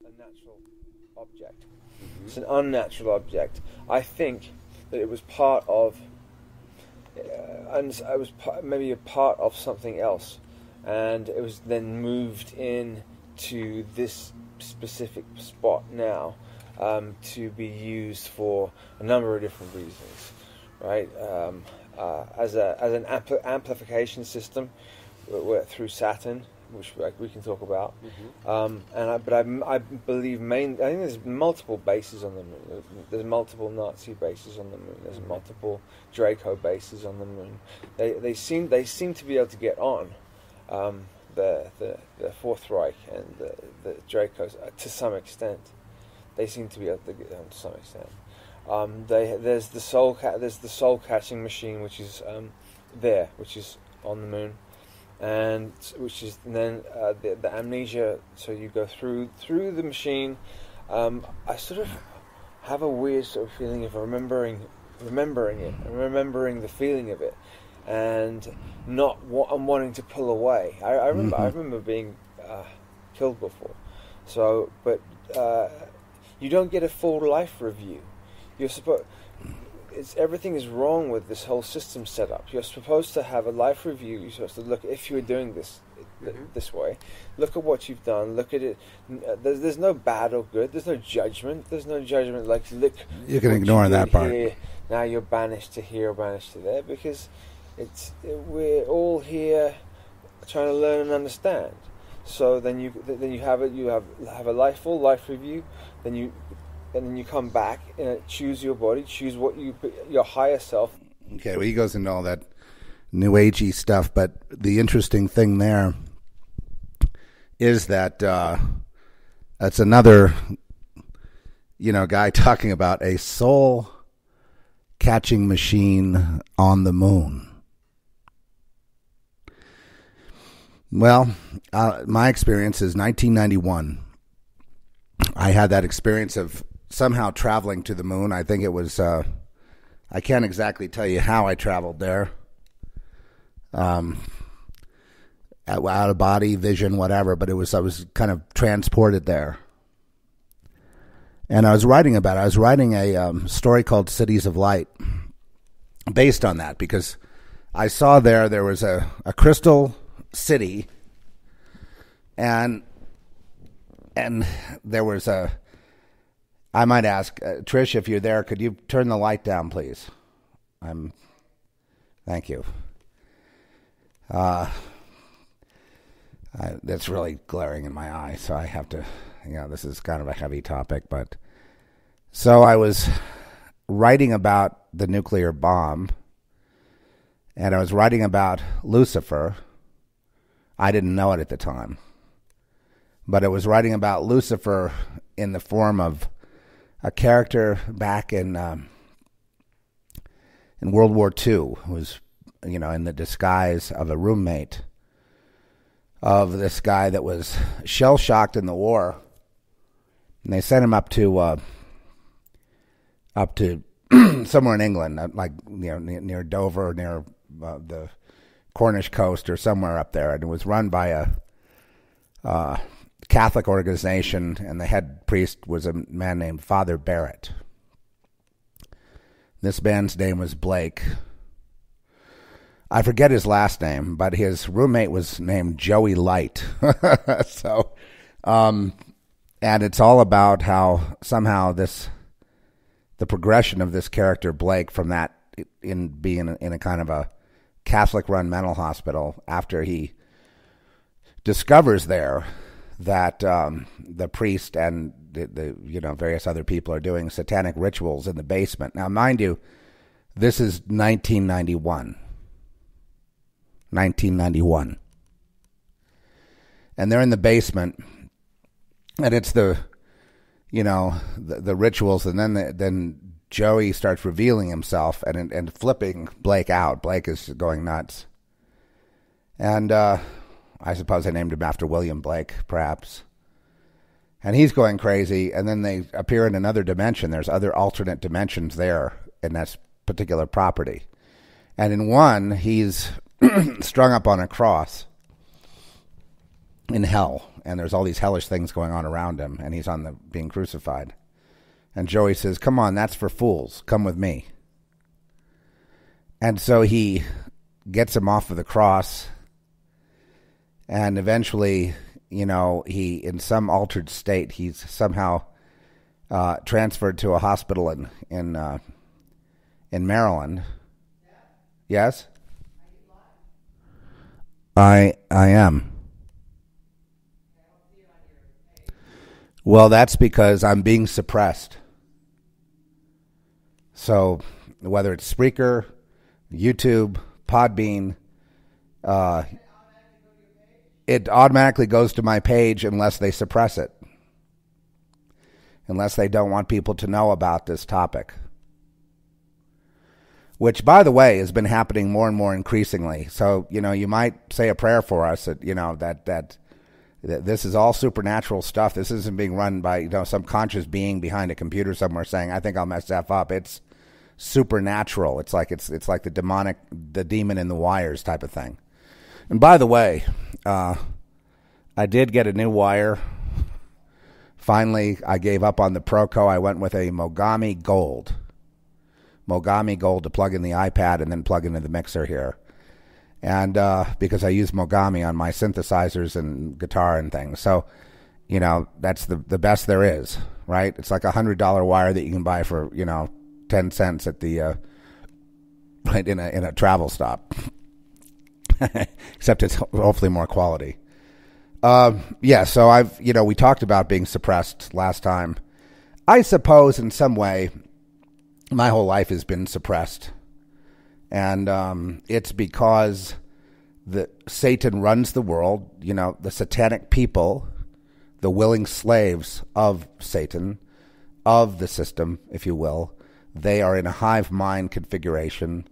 a natural object. It's an unnatural object. I think that it was part of, uh, and it was part, maybe a part of something else, and it was then moved in to this specific spot now um, to be used for a number of different reasons, right? Um, uh, as a as an ampl- amplification system through Saturn, which like, we can talk about. Um, and I, but I, I believe main. I think there's multiple bases on the moon. There's multiple Nazi bases on the moon. There's multiple Draco bases on the moon. They they seem they seem to be able to get on. Um, the, the the Fourth Reich and the the Dracos uh, to some extent. They seem to be able to get on to some extent. Um, they there's the soul ca- there's the soul catching machine which is um, there, which is on the moon and which is and then uh, the, the amnesia. So you go through through the machine. Um, I sort of have a weird sort of feeling of remembering remembering it and remembering the feeling of it, and not what I'm wanting to pull away. I, I remember I Mhm. remember being uh, killed before. So, but uh, you don't get a full life review. You're supposed. It's everything is wrong with this whole system setup. You're supposed to have a life review. You're supposed to look if you're doing this th- Mhm. this way. Look at what you've done. Look at it. Uh, There's, there's no bad or good. There's no judgment. There's no judgment. Like look. You can ignore did that part. here. Now you're banished to here or banished to there because it's we're all here trying to learn and understand. So then you then you have it. You have have a life full life review. Then you and then you come back and choose your body. Choose what you your higher self. Okay, well, he goes into all that new agey stuff, but the interesting thing there is that uh, that's another, you know, guy talking about a soul catching machine on the moon. Well, uh, my experience is 1991. I had that experience of somehow traveling to the moon. I think it was. Uh, I can't exactly tell you how I traveled there. Um, out of body, vision, whatever, but it was I was kind of transported there. And I was writing about it. I was writing a um, story called Cities of Light based on that because I saw there there was a, a crystal city and and there was a I might ask uh, Trish if you're there. Could you turn the light down, please? I'm. Thank you. Uh, I, that's really glaring in my eye, so I have to. You know, this is kind of a heavy topic, but so I was writing about the nuclear bomb, and I was writing about Lucifer. I didn't know it at the time, but I was writing about Lucifer in the form of a character back in um, in World War II who was, you know, in the disguise of a roommate of this guy that was shell shocked in the war, and they sent him up to uh, up to somewhere in England, uh, like you know near, near Dover, near uh, the Cornish coast, or somewhere up there, and it was run by a. Uh, Catholic organization, and the head priest was a man named Father Barrett. This man's name was Blake. I forget his last name, but his roommate was named Joey Light. so, um, and it's all about how somehow this, the progression of this character Blake from that in being in a kind of a Catholic-run mental hospital after he discovers there that um, the priest and the, the you know various other people are doing satanic rituals in the basement. Now, mind you, this is 1991. 1991. And they're in the basement, and it's the, you know, the, the rituals, and then the, then Joey starts revealing himself and and flipping Blake out. Blake is going nuts, and uh, I suppose I named him after William Blake, perhaps. And he's going crazy, and then they appear in another dimension. There's other alternate dimensions there in that particular property. And in one, he's strung up on a cross in hell. and there's all these hellish things going on around him, and he's on the being crucified. And Joey says, "Come on, that's for fools. Come with me." And so he gets him off of the cross, and eventually, you know, he in some altered state, he's somehow uh, transferred to a hospital in in uh, in Maryland. Yes, I I am. Well, that's because I'm being suppressed. So, whether it's Spreaker, YouTube, Podbean, uh, it automatically goes to my page unless they suppress it, unless they don't want people to know about this topic. Which, by the way, has been happening more and more increasingly. So, you know, you might say a prayer for us that, you know, that, that, that this is all supernatural stuff. This isn't being run by, you know, some conscious being behind a computer somewhere saying, I think I'll mess that up. It's, supernatural. It's like it's it's like the demonic, the demon in the wires type of thing. And by the way, uh, I did get a new wire. Finally, I gave up on the Proco. I went with a Mogami Gold. Mogami Gold to plug in the iPad and then plug into the mixer here. And uh, because I use Mogami on my synthesizers and guitar and things. So, you know, that's the, the best there is, right? It's like a $100 wire that you can buy for, you know, ten cents at the uh, right in a in a travel stop. Except it's hopefully more quality. Uh, yeah, so I've you know we talked about being suppressed last time. I suppose in some way, my whole life has been suppressed, and um, it's because the Satan runs the world. You know, the satanic people, the willing slaves of Satan, of the system, if you will, they are in a hive mind configuration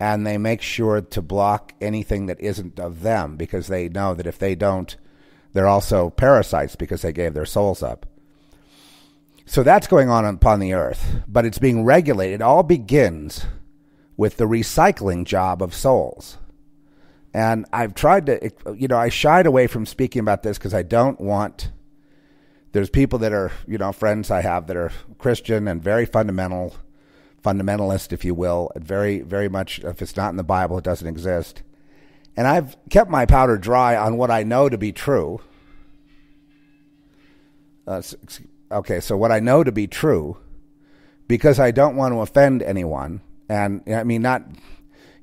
and they make sure to block anything that isn't of them because they know that if they don't, they're also parasites because they gave their souls up. So that's going on upon the earth, but it's being regulated. It all begins with the recycling job of souls. And I've tried to, you know, I shied away from speaking about this because I don't want. There's people that are, you know, friends I have that are Christian and very fundamental fundamentalist, if you will, very, very much, if it's not in the Bible, it doesn't exist. And I've kept my powder dry on what I know to be true. Uh, okay, so what I know to be true, because I don't want to offend anyone, and I mean, not,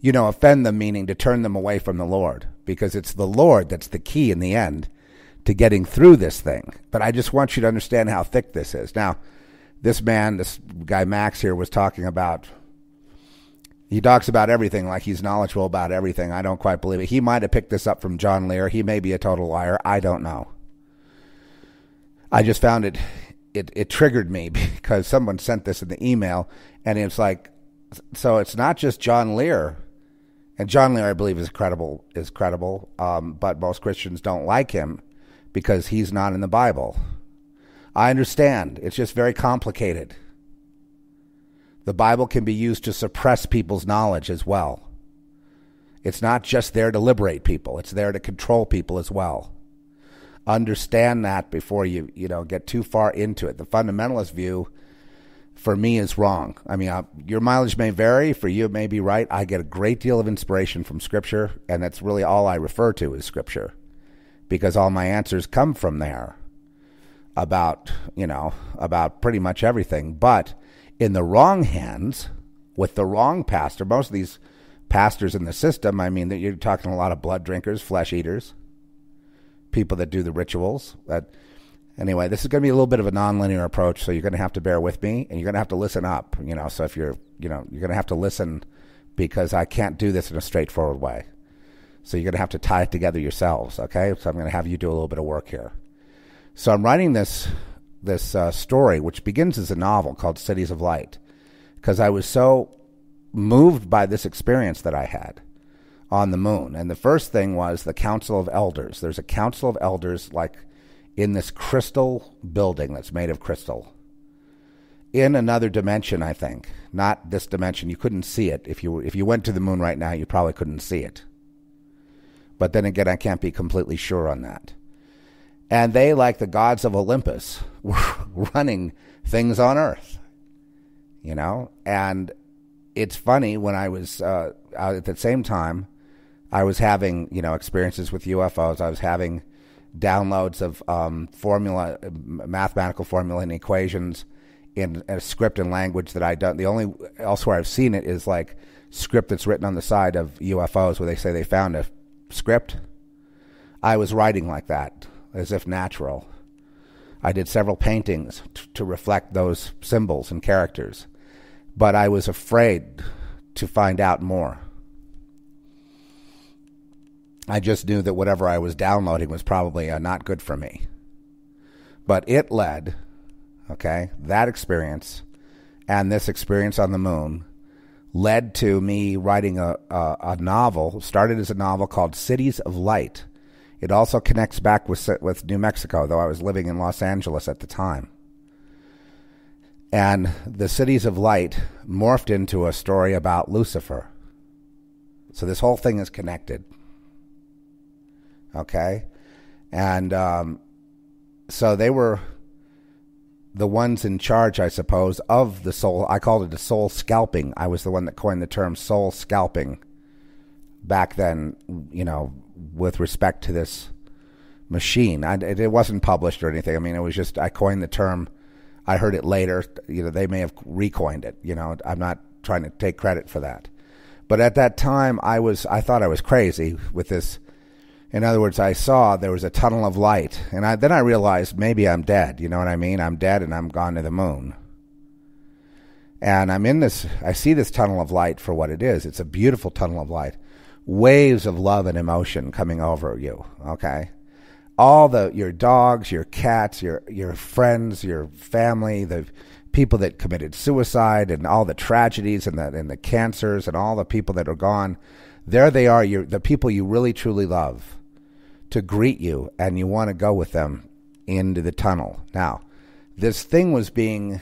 you know, offend them, meaning to turn them away from the Lord, because it's the Lord that's the key in the end to getting through this thing. But I just want you to understand how thick this is. Now, this man, this guy Max here, was talking about. He talks about everything like he's knowledgeable about everything. I don't quite believe it. He might have picked this up from John Lear. He may be a total liar. I don't know. I just found it, it, it triggered me because someone sent this in the email, and it's like, so it's not just John Lear, and John Lear, I believe, is credible. Is credible, um, but most Christians don't like him because he's not in the Bible. I understand. It's just very complicated. The Bible can be used to suppress people's knowledge as well. It's not just there to liberate people, it's there to control people as well. Understand that before you, you know, get too far into it. The fundamentalist view for me is wrong. I mean, uh, your mileage may vary, for you it may be right. I get a great deal of inspiration from scripture, and that's really all I refer to is scripture because all my answers come from there about, you know, about pretty much everything. But in the wrong hands, with the wrong pastor, most of these pastors in the system, I mean, that you're talking a lot of blood drinkers, flesh eaters, people that do the rituals. That anyway, this is going to be a little bit of a nonlinear approach, so you're going to have to bear with me, and you're going to have to listen up. You know, so if you're, you know, you're going to have to listen because I can't do this in a straightforward way. So you're going to have to tie it together yourselves, okay? So I'm going to have you do a little bit of work here. So I'm writing this this uh, story, which begins as a novel called Cities of Light, because I was so moved by this experience that I had on the moon. And the first thing was the Council of Elders. There's a Council of Elders like in this crystal building that's made of crystal. In another dimension, I think. Not this dimension. You couldn't see it. If you if you went to the moon right now, you probably couldn't see it. But then again, I can't be completely sure on that And they, like the gods of Olympus, were running things on Earth. You know? And it's funny when I was uh, at the same time, I was having, you know, experiences with UFOs. I was having downloads of um, formula, mathematical formula and equations in a script and language that I don't. The only elsewhere I've seen it is like script that's written on the side of UFOs where they say they found a script. I was writing like that, as if natural. I did several paintings t- to reflect those symbols and characters, but I was afraid to find out more. I just knew that whatever I was downloading was probably uh, not good for me. But it led, okay, that experience and this experience on the moon led to me writing a, a, a, novel, started as a novel called Cities of Light. It also connects back with, with New Mexico, though I was living in Los Angeles at the time. And the Cities of Light morphed into a story about Lucifer. So this whole thing is connected. Okay? And um, so they were the ones in charge, I suppose, of the soul. I called it the soul scalping. I was the one that coined the term soul scalping back then, you know, with respect to this machine. I, it, it wasn't published or anything. I mean, it was just, I coined the term. I heard it later. You know, they may have recoined it. You know, I'm not trying to take credit for that. But at that time, I was, I thought I was crazy with this in other words, I saw there was a tunnel of light, and I, then I realized maybe I'm dead. You know what I mean? I'm dead and I'm gone to the moon. And I'm in this, I see this tunnel of light for what it is. It's a beautiful tunnel of light. Waves of love and emotion coming over you, okay? All the, your dogs, your cats, your, your friends, your family, the people that committed suicide, and all the tragedies and the, and the cancers, and all the people that are gone. There they are, you the people you really truly love to greet you and you want to go with them into the tunnel. Now, this thing was being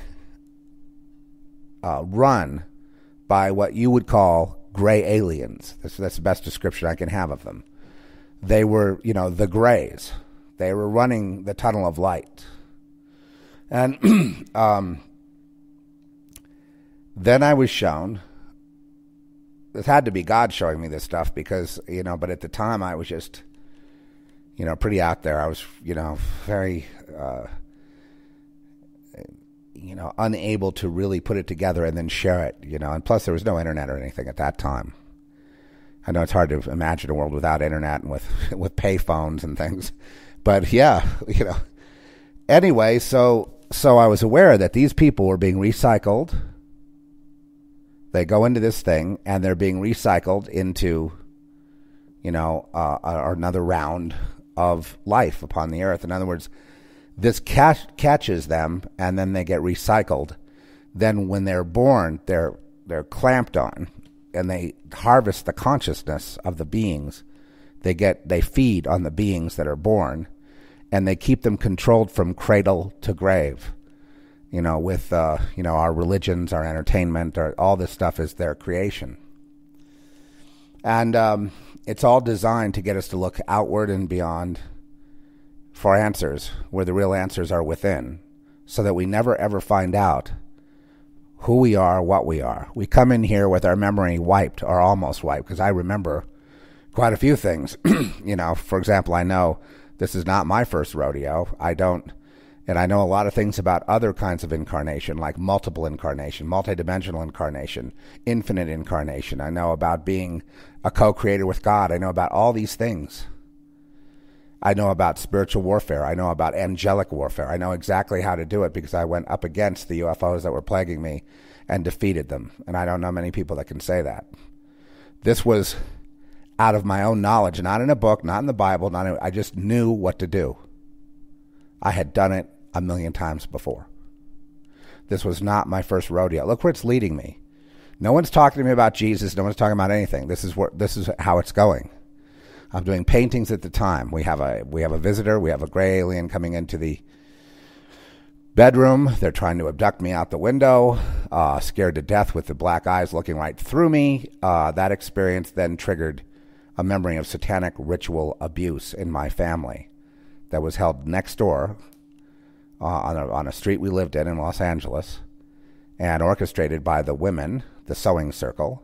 uh, run by what you would call gray aliens. That's, that's the best description I can have of them. They were, you know, the grays. They were running the tunnel of light. And um, then I was shown. It had to be God showing me this stuff because, you know, but at the time I was just you know, pretty out there. I was, you know, very, uh, you know, unable to really put it together and then share it, you know. And plus, there was no internet or anything at that time. I know it's hard to imagine a world without internet and with with pay phones and things, but yeah, you know. Anyway, so so I was aware that these people were being recycled. They go into this thing and they're being recycled into, you know, uh, another round of life upon the earth. In other words, this catch, catches them and then they get recycled. Then when they're born, they're they're clamped on and they harvest the consciousness of the beings. They get they feed on the beings that are born and they keep them controlled from cradle to grave. You know, with uh, you know our religions, our entertainment, our, all this stuff is their creation, and um, it's all designed to get us to look outward and beyond for answers, where the real answers are within, so that we never ever find out who we are, what we are. We come in here with our memory wiped or almost wiped, because I remember quite a few things. you know, for example, I know this is not my first rodeo. I don't, and I know a lot of things about other kinds of incarnation, like multiple incarnation, multidimensional incarnation, infinite incarnation. I know about being a co creator with God. I know about all these things. I know about spiritual warfare. I know about angelic warfare. I know exactly how to do it because I went up against the UFOs that were plaguing me and defeated them. And I don't know many people that can say that. This was out of my own knowledge, not in a book, not in the Bible. Not in, I just knew what to do. I had done it a million times before. This was not my first rodeo. Look where it's leading me. No one's talking to me about Jesus. No one's talking about anything. This is what this is how it's going. I'm doing paintings at the time. We have a we have a visitor. We have a gray alien coming into the bedroom. They're trying to abduct me out the window. Uh, scared to death with the black eyes looking right through me. Uh, that experience then triggered a memory of satanic ritual abuse in my family that was held next door uh, on, a, on a street we lived in in Los Angeles and orchestrated by the women, the sewing circle,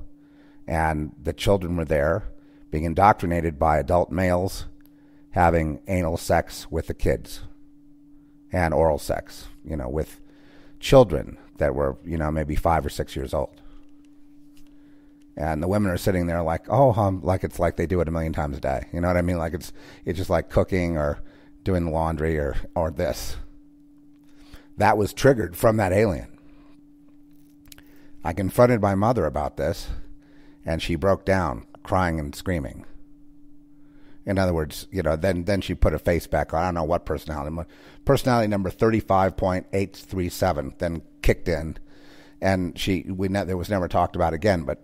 and the children were there being indoctrinated by adult males having anal sex with the kids and oral sex, you know, with children that were, you know, maybe five or six years old. And the women are sitting there like, oh, um, like it's like they do it a million times a day. You know what I mean? Like it's it's just like cooking or doing laundry or or this. That was triggered from that alien. I confronted my mother about this, and she broke down, crying and screaming. In other words, you know, then then she put a face back on. I don't know what personality. Personality number thirty five point eight three seven then kicked in, and she we ne- there was never talked about again. But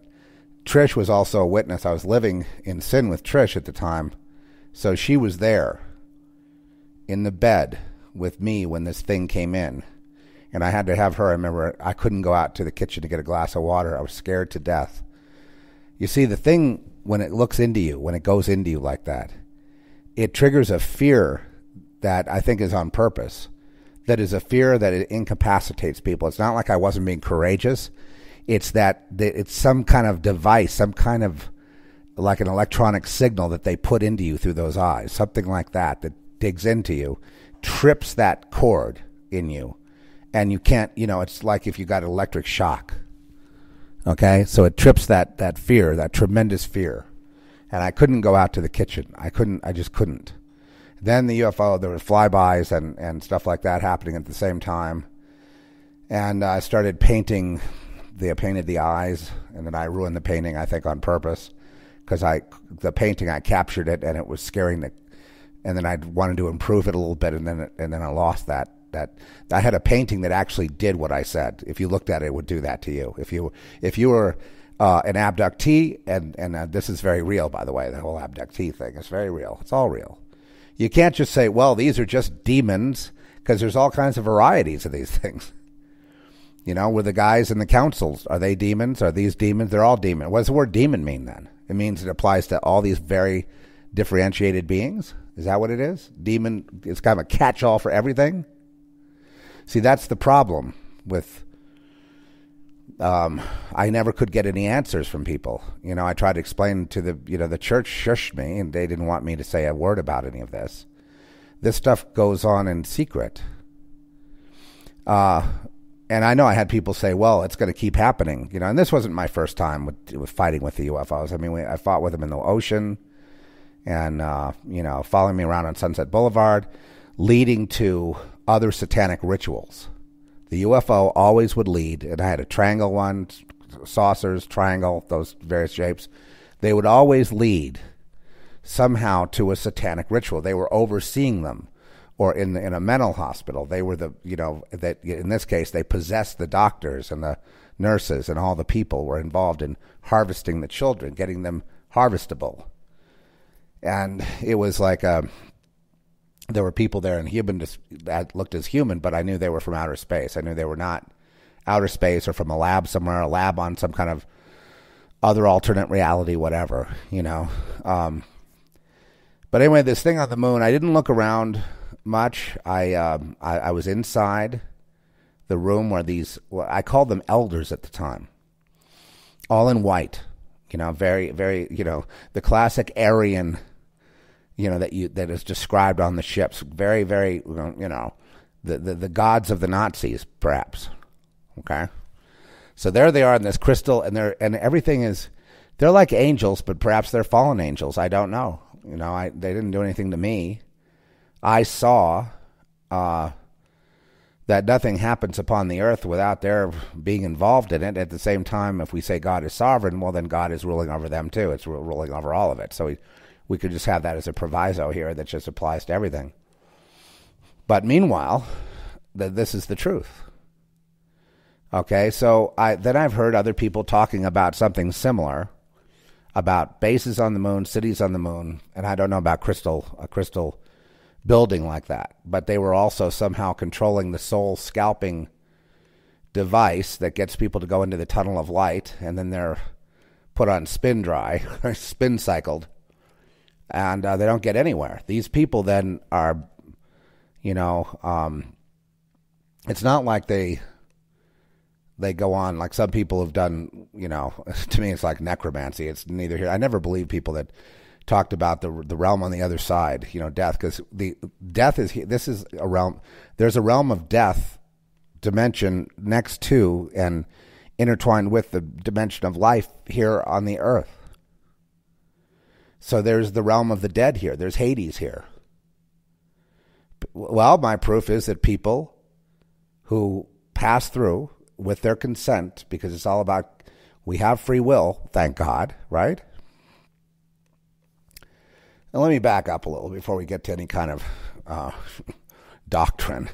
Trish was also a witness. I was living in sin with Trish at the time, so she was there in the bed with me when this thing came in, and I had to have her. I remember I couldn't go out to the kitchen to get a glass of water. I was scared to death. You see, the thing when it looks into you, when it goes into you like that, it triggers a fear that I think is on purpose. That is a fear that it incapacitates people. It's not like I wasn't being courageous. It's that it's some kind of device, some kind of like an electronic signal that they put into you through those eyes, something like that, that digs into you, trips that cord in you, and you can't, you know, it's like if you got an electric shock. Okay, so it trips that that fear, that tremendous fear, and I couldn't go out to the kitchen. I couldn't. I just couldn't. Then the UFO, there were flybys and and stuff like that happening at the same time, and I started painting. They painted the eyes, and then I ruined the painting. I think on purpose, because I the painting I captured it, and it was scaring the. And then I wanted to improve it a little bit, and then and then I lost that that I had a painting that actually did what I said. If you looked at it, it would do that to you. If you if you were uh, an abductee, and and uh, this is very real, by the way, the whole abductee thing is very real. It's all real. You can't just say, well, these are just demons, because there's all kinds of varieties of these things. You know, with the guys in the councils, are they demons? Are these demons? They're all demons. What does the word demon mean then? It means it applies to all these very differentiated beings. Is that what it is? Demon is kind of a catch all for everything. See, that's the problem with. Um, I never could get any answers from people. You know, I tried to explain to the, you know, the church shushed me and they didn't want me to say a word about any of this. This stuff goes on in secret. Uh, and I know I had people say, well, it's going to keep happening. You know, and this wasn't my first time with, with fighting with the UFOs. I mean, we, I fought with them in the ocean and, uh, you know, following me around on Sunset Boulevard, leading to other satanic rituals. The UFO always would lead, and I had a triangle one, saucers, triangle, those various shapes. They would always lead somehow to a satanic ritual. They were overseeing them, or in in a mental hospital, they were the you know that in this case they possessed the doctors and the nurses and all the people were involved in harvesting the children, getting them harvestable, and it was like a there were people there in human that looked as human, but I knew they were from outer space. I knew they were not outer space or from a lab somewhere, a lab on some kind of other alternate reality, whatever, you know. Um, but anyway, this thing on the moon, I didn't look around much. I, um, I, I was inside the room where these, well, I called them elders at the time, all in white, you know, very, very, you know, the classic Aryan you know that you that is described on the ships. Very, very, you know, the the, the gods of the Nazis, perhaps. Okay, so there they are in this crystal, and they're and everything is they're like angels, but perhaps they're fallen angels. I don't know. You know, I they didn't do anything to me. I saw uh, that nothing happens upon the earth without their being involved in it. At the same time, if we say God is sovereign, well, then God is ruling over them too. It's ruling over all of it. So. He, we could just have that as a proviso here that just applies to everything. But meanwhile, th- this is the truth. Okay, so I then I've heard other people talking about something similar about bases on the moon, cities on the moon, and I don't know about crystal a crystal building like that, but they were also somehow controlling the soul scalping device that gets people to go into the tunnel of light and then they're put on spin dry or spin cycled and uh, they don't get anywhere. These people then are You know, um, it's not like they they go on like some people have done. You know, to me, it's like necromancy. It's neither here. I never believe people that talked about the the realm on the other side. You know, death because the death is this is a realm. There's a realm of death dimension next to and intertwined with the dimension of life here on the earth. So there's the realm of the dead here. There's Hades here. Well, my proof is that people who pass through with their consent, because it's all about we have free will, thank God, right? Let me back up a little before we get to any kind of uh, doctrine.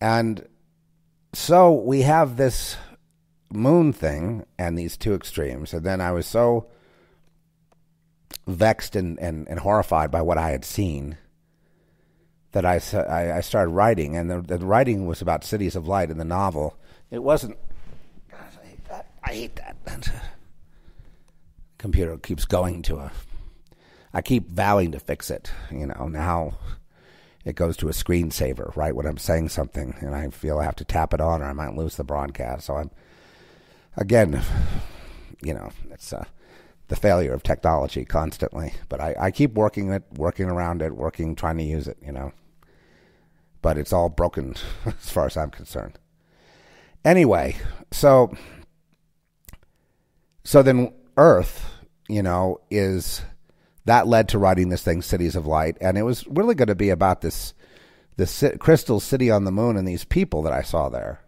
And so we have this moon thing and these two extremes. And then I was so vexed and, and, and horrified by what I had seen that I, I, started writing. And the, the writing was about cities of light in the novel. It wasn't. Gosh, I hate that. I hate that. Computer keeps going to a. I keep vowing to fix it. You know, now it goes to a screensaver, right? When I'm saying something and I feel I have to tap it on or I might lose the broadcast. So I'm, again, you know, it's uh, the failure of technology constantly. But I, I keep working it, working around it, working, trying to use it, you know. But it's all broken as far as I'm concerned. Anyway, so so then Earth, you know, is that led to writing this thing, Cities of Light, and it was really going to be about this this crystal city on the moon and these people that I saw there.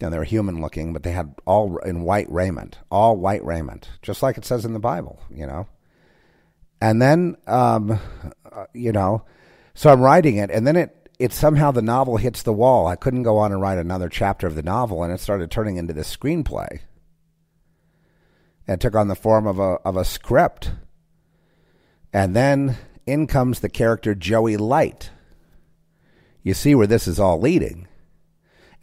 Know, they were human looking, but they had all in white raiment, all white raiment, just like it says in the Bible, you know. And then, um, uh, you know, so I'm writing it, and then it it somehow the novel hits the wall. I couldn't go on and write another chapter of the novel, and it started turning into this screenplay. And it took on the form of a of a script and then in comes the character Joey Light. You see where this is all leading.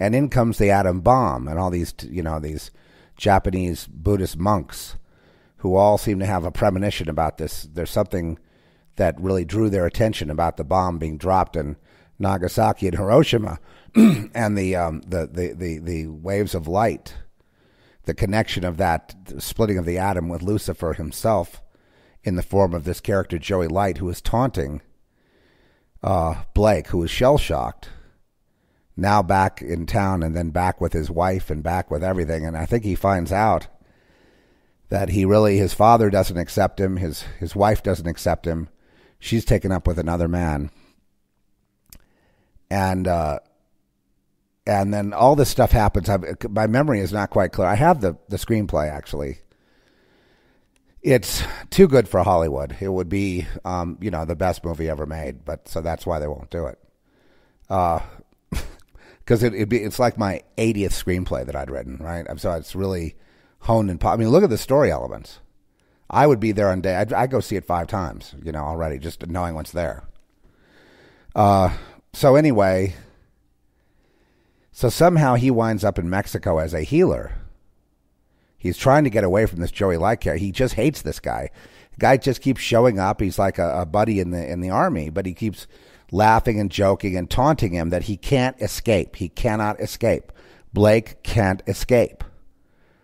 And in comes the atom bomb and all these, you know, these Japanese Buddhist monks who all seem to have a premonition about this. There's something that really drew their attention about the bomb being dropped in Nagasaki and Hiroshima and the, um, the, the, the, the waves of light, the connection of that splitting of the atom with Lucifer himself in the form of this character Joey Light, who is taunting uh, Blake, who is shell shocked, now back in town and then back with his wife and back with everything. And I think he finds out that he really his father doesn't accept him, his his wife doesn't accept him. She's taken up with another man, and uh, and then all this stuff happens. I've, my memory is not quite clear. I have the the screenplay actually it's too good for Hollywood. It would be, um, you know, the best movie ever made. But so that's why they won't do it. Because it, be, it's like my 80th screenplay that I'd written, right? I'm so it's really honed and. I mean, look at the story elements. I would be there on day. I'd, I'd go see it five times, you know, already just knowing what's there. Uh, so anyway, so somehow he winds up in Mexico as a healer He's trying to get away from this Joey Light. He just hates this guy. The guy just keeps showing up. He's like a, a buddy in the in the army, but he keeps laughing and joking and taunting him that he can't escape. He cannot escape. Blake can't escape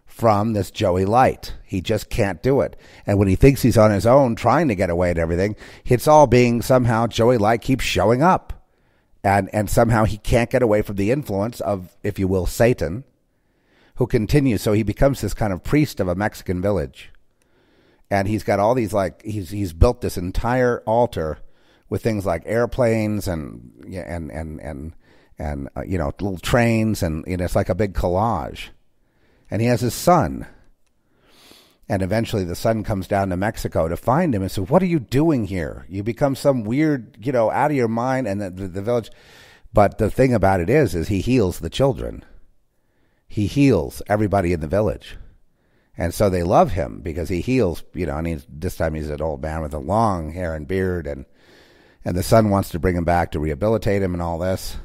from this Joey Light. He just can't do it. And when he thinks he's on his own trying to get away and everything, it's all being somehow Joey Light keeps showing up. And and somehow he can't get away from the influence of, if you will, Satan who continues. So he becomes this kind of priest of a Mexican village, and he's got all these like he's he's built this entire altar with things like airplanes and and and and and uh, you know little trains and you know, it's like a big collage. And he has his son. And eventually the son comes down to Mexico to find him and says, What are you doing here? You become some weird, you know, out of your mind and the, the, the village. But the thing about it is, is he heals the children he heals everybody in the village. And so they love him because he heals, you know, and he's, this time he's an old man with a long hair and beard and, and the son wants to bring him back to rehabilitate him and all this.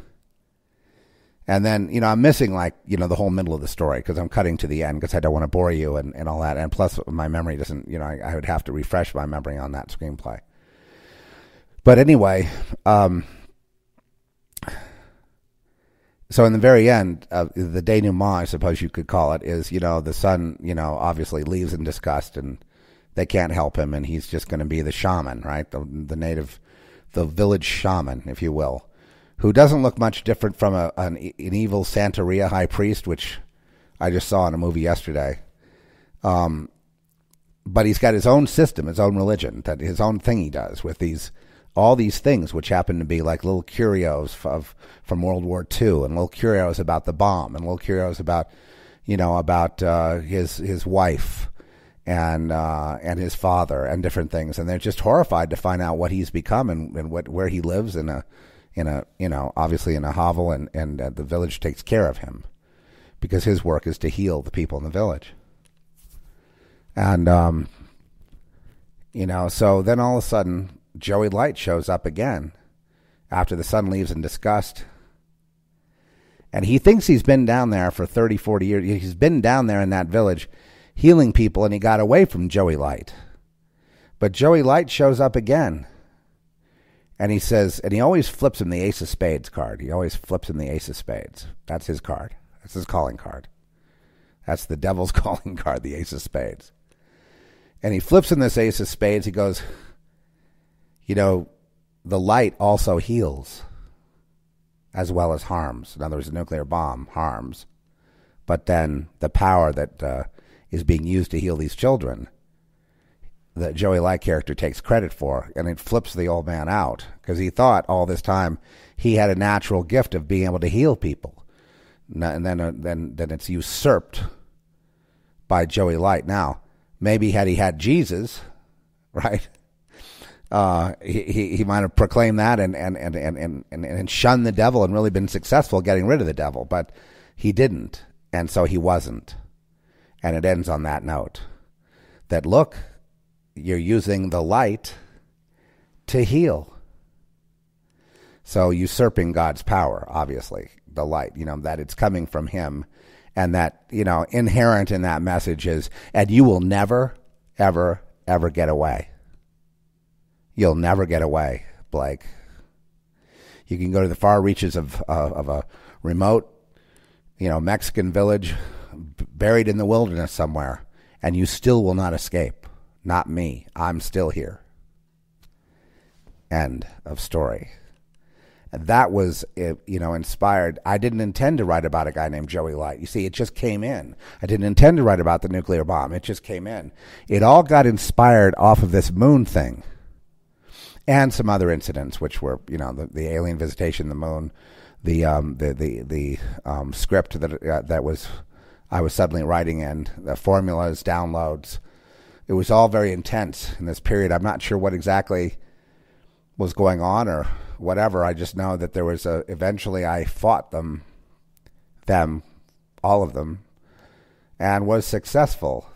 And then, you know, I'm missing like, you know, the whole middle of the story because I'm cutting to the end because I don't want to bore you and, and all that. And plus my memory doesn't, you know, I, I would have to refresh my memory on that screenplay. But anyway, um, so in the very end, uh, the denouement, I suppose you could call it, is you know the son, you know, obviously leaves in disgust, and they can't help him, and he's just going to be the shaman, right? The, the native, the village shaman, if you will, who doesn't look much different from a, an, an evil Santeria high priest, which I just saw in a movie yesterday. Um, but he's got his own system, his own religion, that his own thing he does with these all these things, which happen to be like little curios of from World War II, and little curios about the bomb, and little curios about, you know, about uh, his his wife, and uh, and his father, and different things, and they're just horrified to find out what he's become and, and what where he lives in a in a you know obviously in a hovel, and and uh, the village takes care of him because his work is to heal the people in the village, and um, you know, so then all of a sudden Joey Light shows up again after the son leaves in disgust. And he thinks he's been down there for 30, 40 years. He's been down there in that village healing people, and he got away from Joey Light. But Joey Light shows up again. And he says, and he always flips him the Ace of Spades card. He always flips him the Ace of Spades. That's his card. That's his calling card. That's the devil's calling card, the Ace of Spades. And he flips him this Ace of Spades. He goes, you know, the light also heals as well as harms. In other words, a nuclear bomb harms, but then the power that uh, is being used to heal these children, that Joey Light character takes credit for, and it flips the old man out because he thought all this time he had a natural gift of being able to heal people, and then uh, then then it's usurped by Joey Light. Now, maybe had he had Jesus, right? uh, he, he might have proclaimed that and, and, and, and, and, and shunned the devil and really been successful getting rid of the devil, but he didn't. And so he wasn't. And it ends on that note that look, you're using the light to heal. So usurping God's power, obviously, the light, you know, that it's coming from him and that, you know, inherent in that message is, and you will never, ever, ever get away. You'll never get away, Blake. You can go to the far reaches of uh, of a remote, you know, Mexican village, buried in the wilderness somewhere, and you still will not escape. Not me. I'm still here. End of story. that was, you know, inspired. I didn't intend to write about a guy named Joey Light. You see, it just came in. I didn't intend to write about the nuclear bomb. It just came in. It all got inspired off of this moon thing and some other incidents, which were you know the, the alien visitation, the moon, the um, the the the um, script that uh, that was I was suddenly writing in, the formulas, downloads. It was all very intense in this period. I'm not sure what exactly was going on or whatever. I just know that there was a. Eventually, I fought them, them, all of them, and was successful.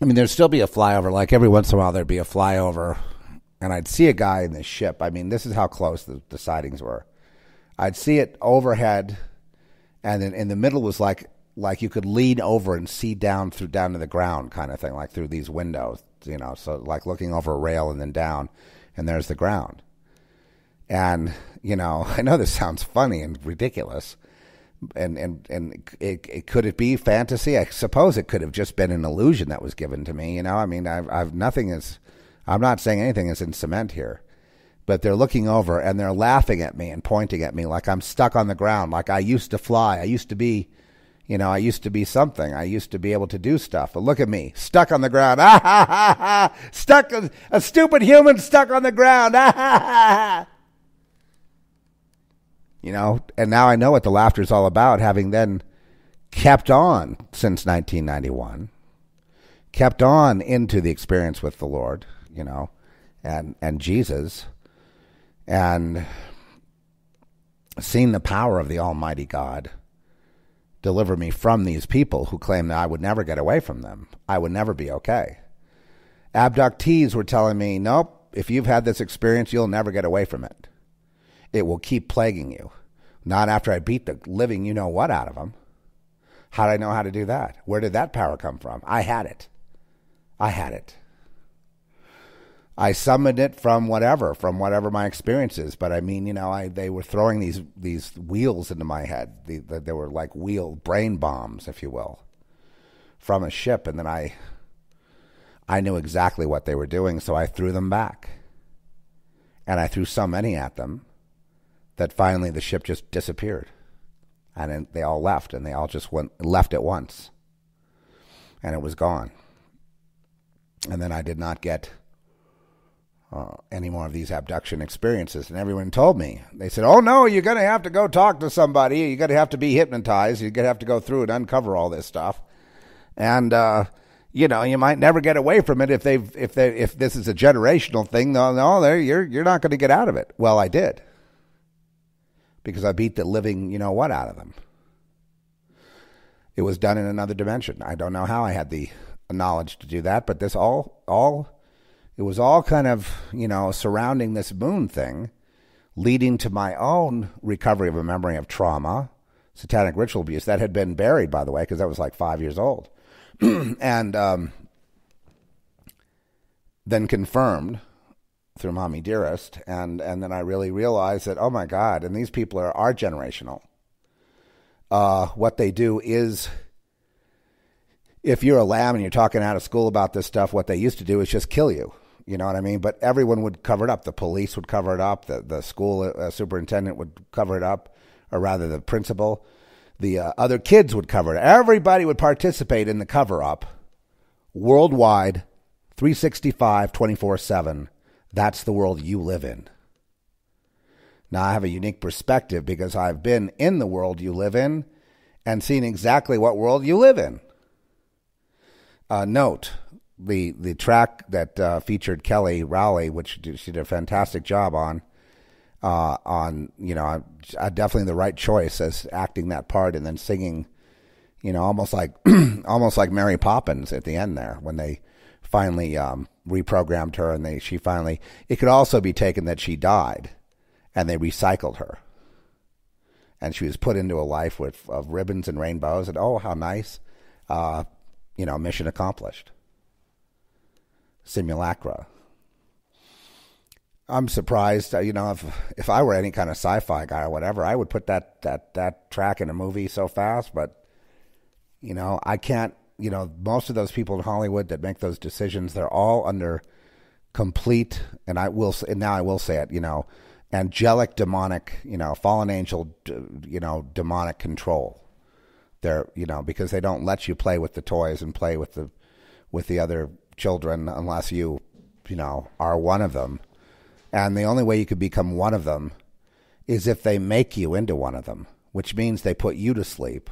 I mean, there'd still be a flyover. Like every once in a while, there'd be a flyover, and I'd see a guy in this ship. I mean, this is how close the, the sightings were. I'd see it overhead, and then in the middle was like like you could lean over and see down through down to the ground, kind of thing, like through these windows, you know. So like looking over a rail and then down, and there's the ground. And you know, I know this sounds funny and ridiculous, and and and it, it, could it be fantasy? I suppose it could have just been an illusion that was given to me. You know, I mean, I've, I've nothing is. I'm not saying anything is in cement here, but they're looking over and they're laughing at me and pointing at me like I'm stuck on the ground, like I used to fly. I used to be, you know, I used to be something. I used to be able to do stuff. But look at me, stuck on the ground. Ah ha ha ha! Stuck, a, a stupid human stuck on the ground. Ah ha ha ha! you know, and now I know what the laughter is all about, having then kept on since 1991, kept on into the experience with the Lord, you know, and and Jesus, and seeing the power of the Almighty God deliver me from these people who claim that I would never get away from them. I would never be okay. Abductees were telling me, nope, if you've had this experience, you'll never get away from it it will keep plaguing you. Not after I beat the living you know what out of them. How did I know how to do that? Where did that power come from? I had it. I had it. I summoned it from whatever, from whatever my experience is. But I mean, you know, I they were throwing these these wheels into my head. The, the, they were like wheel brain bombs, if you will, from a ship, and then I I knew exactly what they were doing, so I threw them back, and I threw so many at them that finally the ship just disappeared, and they all left, and they all just went left at once, and it was gone. And then I did not get uh, any more of these abduction experiences. And everyone told me, they said, oh no, you're going to have to go talk to somebody. You're going to have to be hypnotized. You're going to have to go through and uncover all this stuff. And, uh, you know, you might never get away from it if they've if they if this is a generational thing. No, no, there you're you're not going to get out of it. Well, I did because I beat the living, you know what, out of them. It was done in another dimension. I don't know how I had the knowledge to do that, but this all all it was all kind of, you know, surrounding this moon thing, leading to my own recovery of a memory of trauma, satanic ritual abuse that had been buried, by the way, because I was like five years old, and um, then confirmed through Mommy Dearest, and and then I really realized that oh my God, and these people are are generational. Uh, what they do is if you're a lamb and you're talking out of school about this stuff, what they used to do is just kill you. You know what I mean? But everyone would cover it up. The police would cover it up. The the school uh, superintendent would cover it up, or rather, the principal. The uh, other kids would cover it. Everybody would participate in the cover up, worldwide, 365, 24 seven. That's the world you live in. Now I have a unique perspective because I've been in the world you live in, and seen exactly what world you live in. Uh, note the the track that uh, featured Kelly Rowley, which she did a fantastic job on. Uh, on you know, definitely the right choice as acting that part and then singing, you know, almost like almost like Mary Poppins at the end there when they finally um, reprogrammed her and they she finally. It could also be taken that she died, and they recycled her, and she was put into a life with of ribbons and rainbows and oh how nice, uh, you know, mission accomplished simulacra. I'm surprised, uh, you know, if if I were any kind of sci-fi guy or whatever, I would put that that that track in a movie so fast. But you know, I can't. You know, most of those people in Hollywood that make those decisions, they're all under complete, and I will, and now I will say it. You know, angelic, demonic, you know, fallen angel, you know, demonic control. They're, you know, because they don't let you play with the toys and play with the with the other children unless you, you know, are one of them. And the only way you could become one of them is if they make you into one of them, which means they put you to sleep,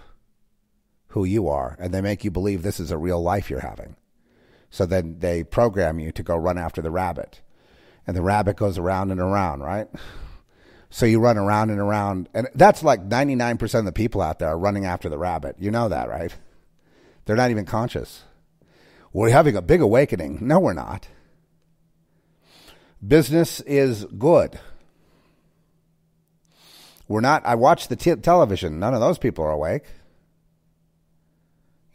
who you are, and they make you believe this is a real life you're having. So then they program you to go run after the rabbit. And the rabbit goes around and around, right? So you run around and around. And that's like 99% of the people out there are running after the rabbit. You know that, right? They're not even conscious. We're having a big awakening. No, we're not. Business is good. We're not. I watch the t- television. None of those people are awake.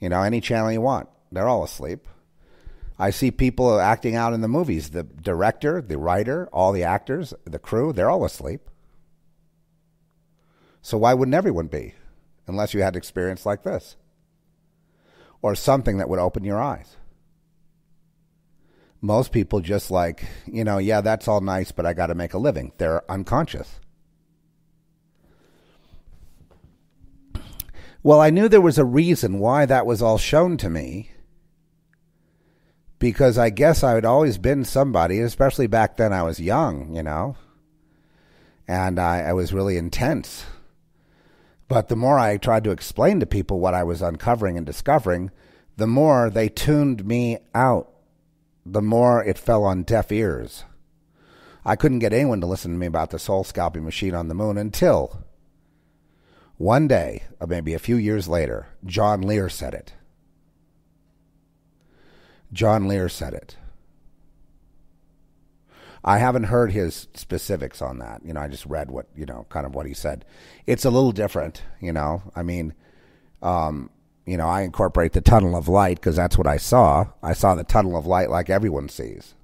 You know, any channel you want, they're all asleep. I see people acting out in the movies. The director, the writer, all the actors, the crew, they're all asleep. So why wouldn't everyone be? Unless you had experience like this or something that would open your eyes most people just like, you know, yeah, that's all nice, but I got to make a living. They're unconscious. Well, I knew there was a reason why that was all shown to me. Because I guess I had always been somebody, especially back then I was young, you know, and I, I was really intense. But the more I tried to explain to people what I was uncovering and discovering, the more they tuned me out the more it fell on deaf ears. I couldn't get anyone to listen to me about the soul scalping machine on the moon until one day, or maybe a few years later, John Lear said it. John Lear said it. I haven't heard his specifics on that. You know, I just read what, you know, kind of what he said. It's a little different, you know. I mean, um, you know, I incorporate the tunnel of light because that's what I saw. I saw the tunnel of light like everyone sees.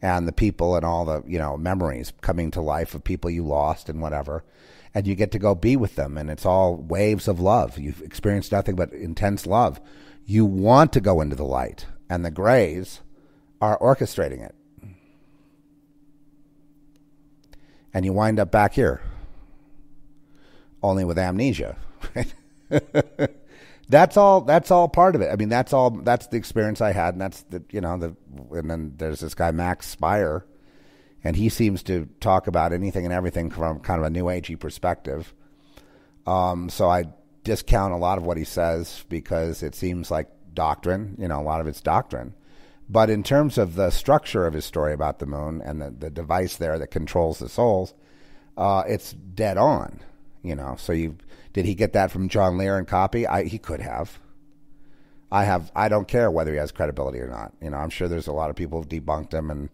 and the people and all the you know memories coming to life of people you lost and whatever. And you get to go be with them and it's all waves of love. You've experienced nothing but intense love. You want to go into the light and the grays are orchestrating it. And you wind up back here only with amnesia that's all that's all part of it. I mean that's all that's the experience i had and that's the you know the and then there's this guy Max Spiers and he seems to talk about anything and everything from kind of a new agey perspective. Um, so i discount a lot of what he says because it seems like doctrine you know a lot of it's doctrine. But in terms of the structure of his story about the moon and the, the device there that controls the souls uh, it's dead on you know so you did he get that from John Lear and copy? I, he could have. I have. I don't care whether he has credibility or not. You know, I'm sure there's a lot of people who've debunked him, and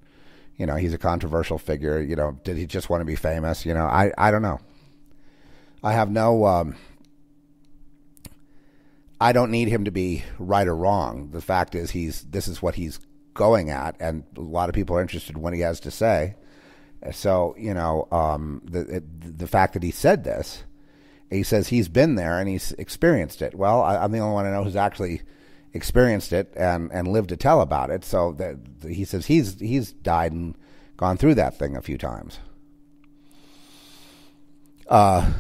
you know, he's a controversial figure. You know, did he just want to be famous? You know, I I don't know. I have no. Um, I don't need him to be right or wrong. The fact is, he's this is what he's going at, and a lot of people are interested in what he has to say. So you know, um, the the fact that he said this he says he's been there and he's experienced it. Well, I, am the only one I know who's actually experienced it and, and lived to tell about it. So that he says he's he's died and gone through that thing a few times. Uh,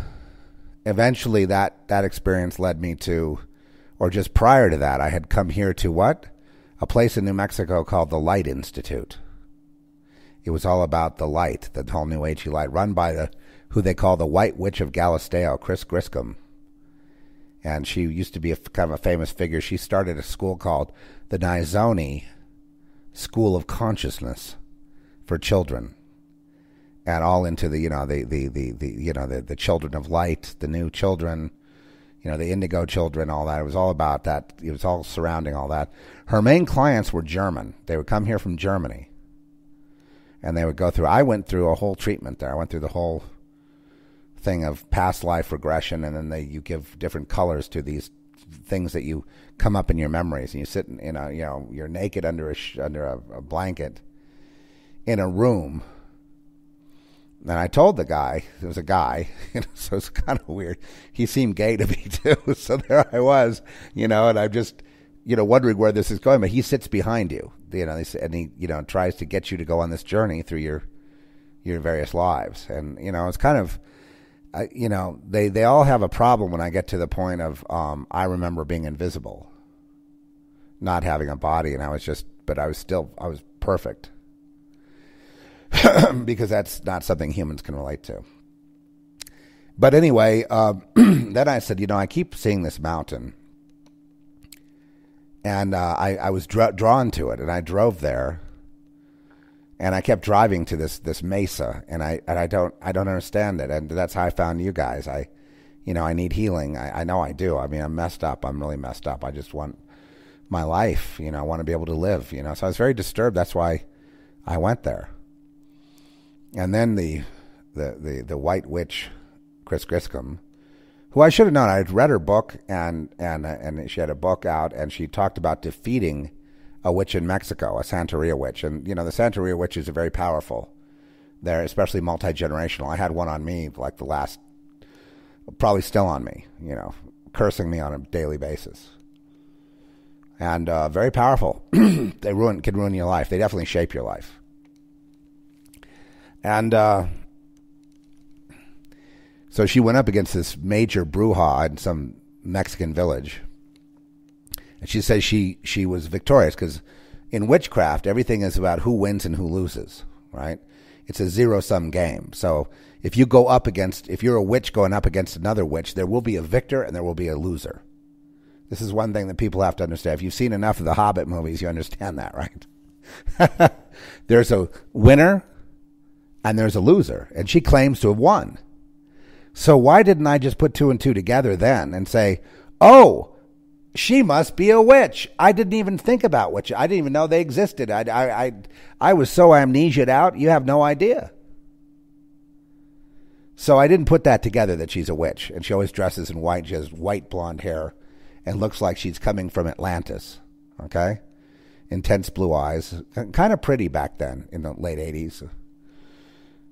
eventually, that that experience led me to, or just prior to that, I had come here to what a place in New Mexico called the Light Institute. It was all about the light, the whole New Agey light, run by the who they call the White Witch of Galisteo, Chris Griscom. And she used to be a kind of a famous figure. She started a school called the Nizhoni School of Consciousness for children, and all into the you know the the the, the you know the, the children of light, the new children, you know the indigo children, all that. It was all about that. It was all surrounding all that. Her main clients were German. They would come here from Germany, and they would go through. I went through a whole treatment there. I went through the whole thing of past life regression, and then they you give different colors to these things that you come up in your memories, and you sit in, in a you know you're naked under a under a, a blanket in a room. And I told the guy, it was a guy, you know, so it's kind of weird. He seemed gay to me too. So there I was, you know, and I'm just, you know, wondering where this is going. But he sits behind you, you know, and he, you know, tries to get you to go on this journey through your, your various lives. And, you know, it's kind of, I, you know, they, they all have a problem when I get to the point of um, I remember being invisible, not having a body, and I was just, but I was still, I was perfect because that's not something humans can relate to. But anyway, uh, then I said, you know, I keep seeing this mountain, and uh, I, I was dra- drawn to it, and I drove there and I kept driving to this this mesa, and I and I don't I don't understand it, and that's how I found you guys. I, you know, I need healing. I, I know I do. I mean, I'm messed up. I'm really messed up. I just want my life. You know, I want to be able to live. You know, so I was very disturbed. That's why I went there. And then the the the, the White Witch, Chris Griscom, who I should have known. I had read her book, and and and she had a book out, and she talked about defeating a witch in Mexico, a Santeria witch, and you know the Santeria witches are very powerful. They're especially multi generational. I had one on me like the last, probably still on me. You know, cursing me on a daily basis, and uh, very powerful. they ruin can ruin your life. They definitely shape your life. And uh, so she went up against this major bruja in some Mexican village and she says she she was victorious because in witchcraft everything is about who wins and who loses, right? It's a zero sum game. So if you go up against if you're a witch going up against another witch, there will be a victor and there will be a loser. This is one thing that people have to understand. If you've seen enough of the Hobbit movies, you understand that, right? there's a winner and there's a loser, and she claims to have won. So why didn't I just put two and two together then and say, "Oh, she must be a witch. I didn't even think about witch. I didn't even know they existed. I, I, I, I was so amnesiaed out, you have no idea. So I didn't put that together that she's a witch. And she always dresses in white. She has white blonde hair and looks like she's coming from Atlantis. Okay? intense blue eyes, kind of pretty back then in the late 80s.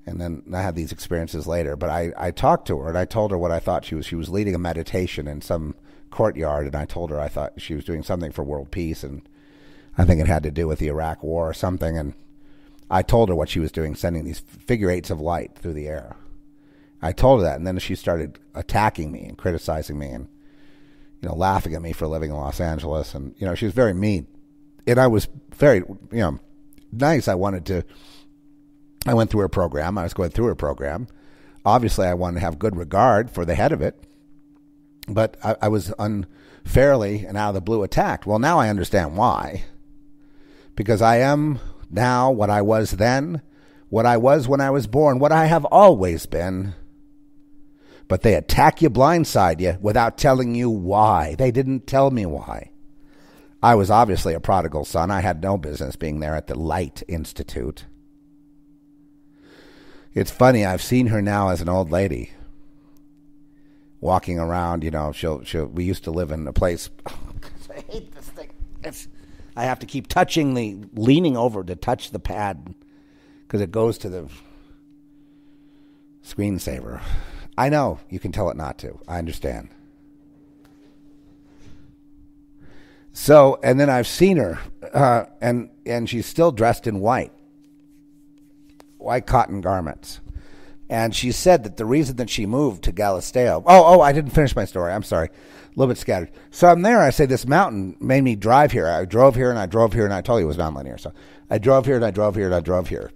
And then I had these experiences later. But I, I talked to her and I told her what I thought she was. She was leading a meditation in some courtyard, and I told her I thought she was doing something for world peace, and I think it had to do with the Iraq War or something. And I told her what she was doing, sending these figure eights of light through the air. I told her that, and then she started attacking me and criticizing me and you know laughing at me for living in Los Angeles, and you know she was very mean, and I was very you know nice. I wanted to. I went through her program. I was going through her program. Obviously, I wanted to have good regard for the head of it, but I, I was unfairly and out of the blue attacked. Well, now I understand why, because I am now what I was then, what I was when I was born, what I have always been. But they attack you, blindside you, without telling you why. They didn't tell me why. I was obviously a prodigal son. I had no business being there at the Light Institute. It's funny, I've seen her now as an old lady. Walking around, you know, she'll, she'll we used to live in a place. I hate this thing. It's, I have to keep touching the, leaning over to touch the pad because it goes to the screensaver. I know you can tell it not to. I understand. So, and then I've seen her, uh, and and she's still dressed in white, white cotton garments, and she said that the reason that she moved to Galisteo. Oh, oh, I didn't finish my story. I'm sorry, a little bit scattered. So I'm there. I say this mountain made me drive here. I drove here and I drove here, and I told you it was nonlinear. So I drove here and I drove here and I drove here.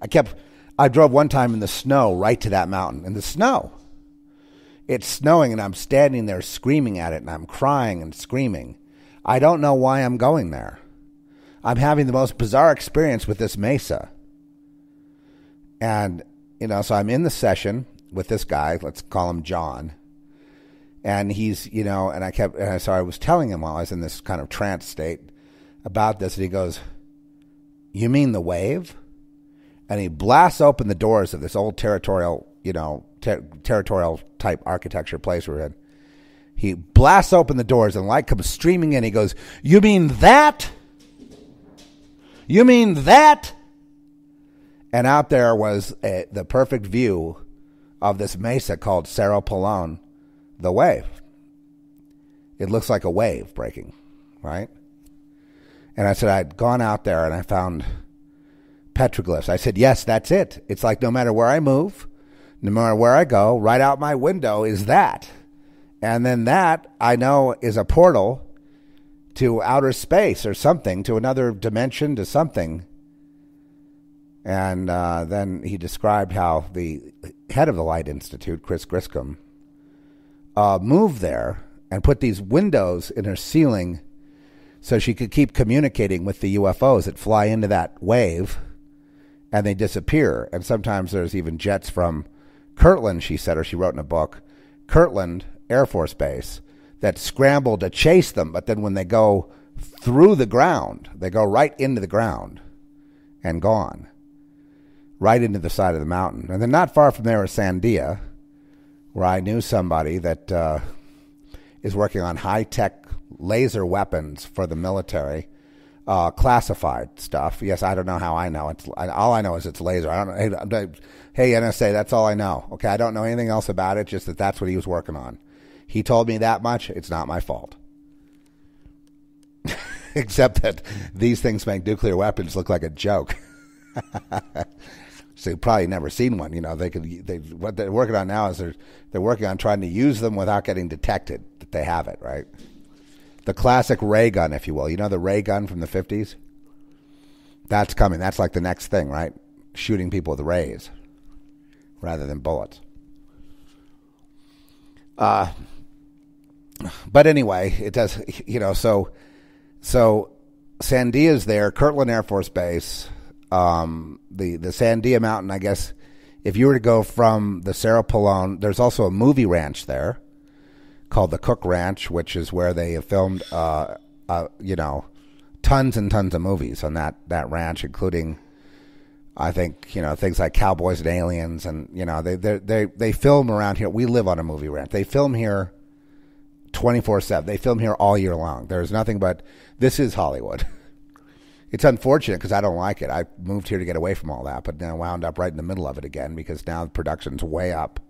I kept I drove one time in the snow right to that mountain. In the snow. It's snowing and I'm standing there screaming at it and I'm crying and screaming. I don't know why I'm going there. I'm having the most bizarre experience with this mesa. And, you know, so I'm in the session with this guy, let's call him John. And he's, you know, and I kept, and so I was telling him while I was in this kind of trance state about this, and he goes, You mean the wave? and he blasts open the doors of this old territorial, you know, ter- territorial type architecture place we're in. He blasts open the doors and light comes streaming in. He goes, "You mean that? You mean that?" And out there was a, the perfect view of this mesa called Cerro Pelon, the wave. It looks like a wave breaking, right? And I said I'd gone out there and I found petroglyphs. I said, yes, that's it. It's like no matter where I move, no matter where I go, right out my window is that. And then that I know is a portal to outer space or something, to another dimension, to something. And uh, then he described how the head of the Light Institute, Chris Griscom, uh, moved there and put these windows in her ceiling so she could keep communicating with the UFOs that fly into that wave and they disappear. And sometimes there's even jets from Kirtland, she said, or she wrote in a book, Kirtland Air Force Base, that scramble to chase them, but then when they go through the ground, they go right into the ground and gone, right into the side of the mountain. And then not far from there is Sandia, where I knew somebody that uh, is working on high tech laser weapons for the military uh, classified stuff. Yes, I don't know how I know. All I know is it's laser. I don't know. Hey, NSA, that's all I know. Okay, I don't know anything else about it. Just that that's what he was working on. He told me that much. It's not my fault. Except that these things make nuclear weapons look like a joke. so probably never seen one. You know, they could. They what they're working on now is they're they're working on trying to use them without getting detected that they have it. Right the classic ray gun, if you will. You know the ray gun from the 50s? That's coming. That's like the next thing, right? Shooting people with rays rather than bullets. Uh, but anyway, it does, you know, so, so Sandia's there, Kirtland Air Force Base, um, the, the Sandia Mountain, I guess, if you were to go from the Cerro Pelon, there's also a movie ranch there called the Cook Ranch, which is where they have filmed, uh, uh, you know, tons and tons of movies on that that ranch, including, I think, you know, things like Cowboys and Aliens, and you know, they they they they film around here. We live on a movie ranch. They film here twenty four seven. They film here all year long. There's nothing but this is Hollywood. It's unfortunate because I don't like it. I moved here to get away from all that, but then I wound up right in the middle of it again because now the production's way up.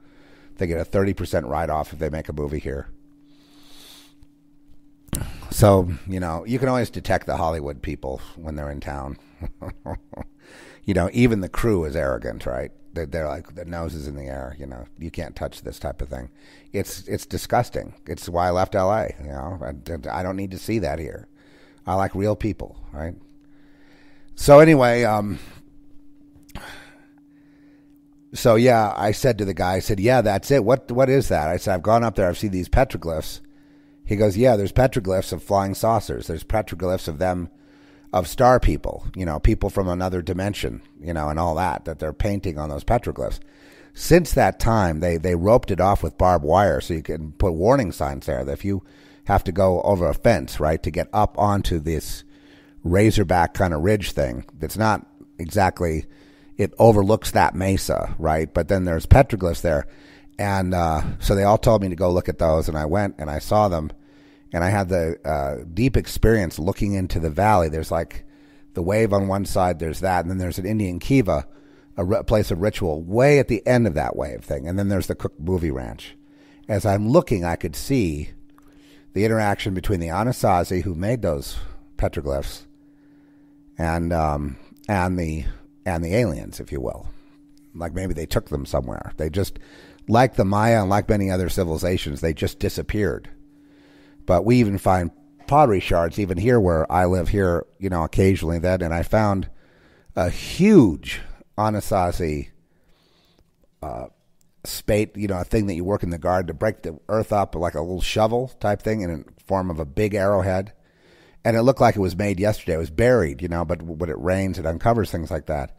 They get a thirty percent write off if they make a movie here. So you know you can always detect the Hollywood people when they're in town. you know, even the crew is arrogant, right? They're, they're like their noses in the air. You know, you can't touch this type of thing. It's it's disgusting. It's why I left L.A. You know, I, I don't need to see that here. I like real people, right? So anyway, um, so yeah, I said to the guy, I said, "Yeah, that's it. What what is that?" I said, "I've gone up there. I've seen these petroglyphs." He goes, "Yeah, there's petroglyphs of flying saucers. There's petroglyphs of them of star people, you know, people from another dimension, you know, and all that that they're painting on those petroglyphs. Since that time, they they roped it off with barbed wire so you can put warning signs there that if you have to go over a fence, right, to get up onto this razorback kind of ridge thing, that's not exactly it overlooks that mesa, right? But then there's petroglyphs there. And uh, so they all told me to go look at those, and I went and I saw them and I had the uh, deep experience looking into the valley. There's like the wave on one side, there's that, and then there's an Indian kiva, a place of ritual, way at the end of that wave thing, and then there's the Cook Movie Ranch. As I'm looking, I could see the interaction between the Anasazi who made those petroglyphs and um, and the and the aliens, if you will. Like maybe they took them somewhere. They just, like the Maya and like many other civilizations, they just disappeared but we even find pottery shards even here where I live here, you know, occasionally that. And I found a huge Anasazi uh, spate, you know, a thing that you work in the garden to break the earth up like a little shovel type thing in form of a big arrowhead. And it looked like it was made yesterday. It was buried, you know, but when it rains, it uncovers things like that.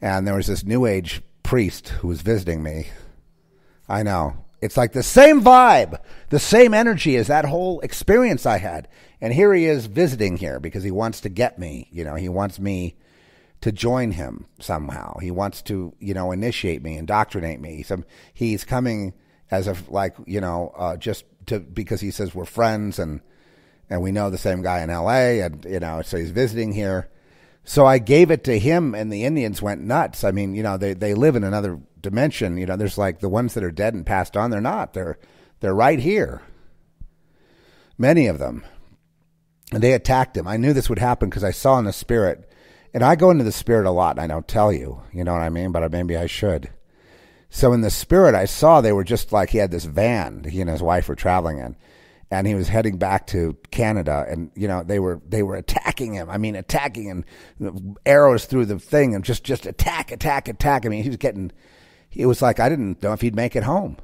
And there was this New Age priest who was visiting me. I know. It's like the same vibe, the same energy as that whole experience I had. And here he is visiting here because he wants to get me. You know, he wants me to join him somehow. He wants to, you know, initiate me, indoctrinate me. Some he's coming as a like, you know, uh, just to because he says we're friends and and we know the same guy in L.A. and you know, so he's visiting here. So I gave it to him, and the Indians went nuts. I mean, you know, they they live in another dimension. You know, there's like the ones that are dead and passed on. They're not. They're they're right here. Many of them, and they attacked him. I knew this would happen because I saw in the spirit, and I go into the spirit a lot. and I don't tell you. You know what I mean? But maybe I should. So in the spirit, I saw they were just like he had this van. He and his wife were traveling in and he was heading back to Canada, and you know they were they were attacking him. I mean, attacking and arrows through the thing, and just just attack, attack, attack. I mean, he was getting. It was like I didn't know if he'd make it home.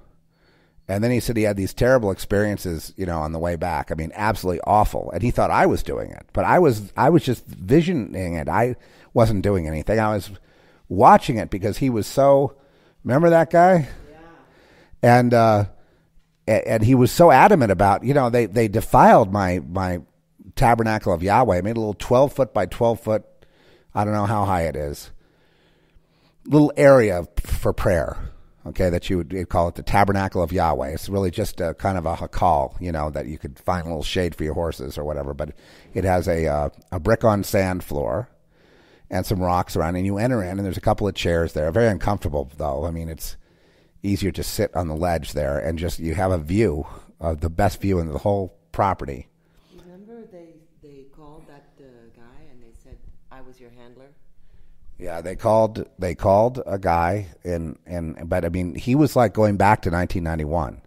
And then he said he had these terrible experiences, you know, on the way back. I mean, absolutely awful. And he thought I was doing it, but I was I was just visioning it. I wasn't doing anything. I was watching it because he was so. Remember that guy? Yeah. And. uh and he was so adamant about, you know, they, they defiled my, my tabernacle of Yahweh. I made a little 12 foot by 12 foot, I don't know how high it is, little area for prayer. Okay, that you would call it the tabernacle of Yahweh. It's really just a kind of a jacal, you know, that you could find a little shade for your horses or whatever. But it has a uh, a brick on sand floor and some rocks around, and you enter in, and there's a couple of chairs there. Very uncomfortable though. I mean, it's easier to sit on the ledge there and just you have a view of the best view in the whole property. Remember they they called that uh, guy and they said I was your handler. Yeah, they called they called a guy and and but I mean he was like going back to 1991.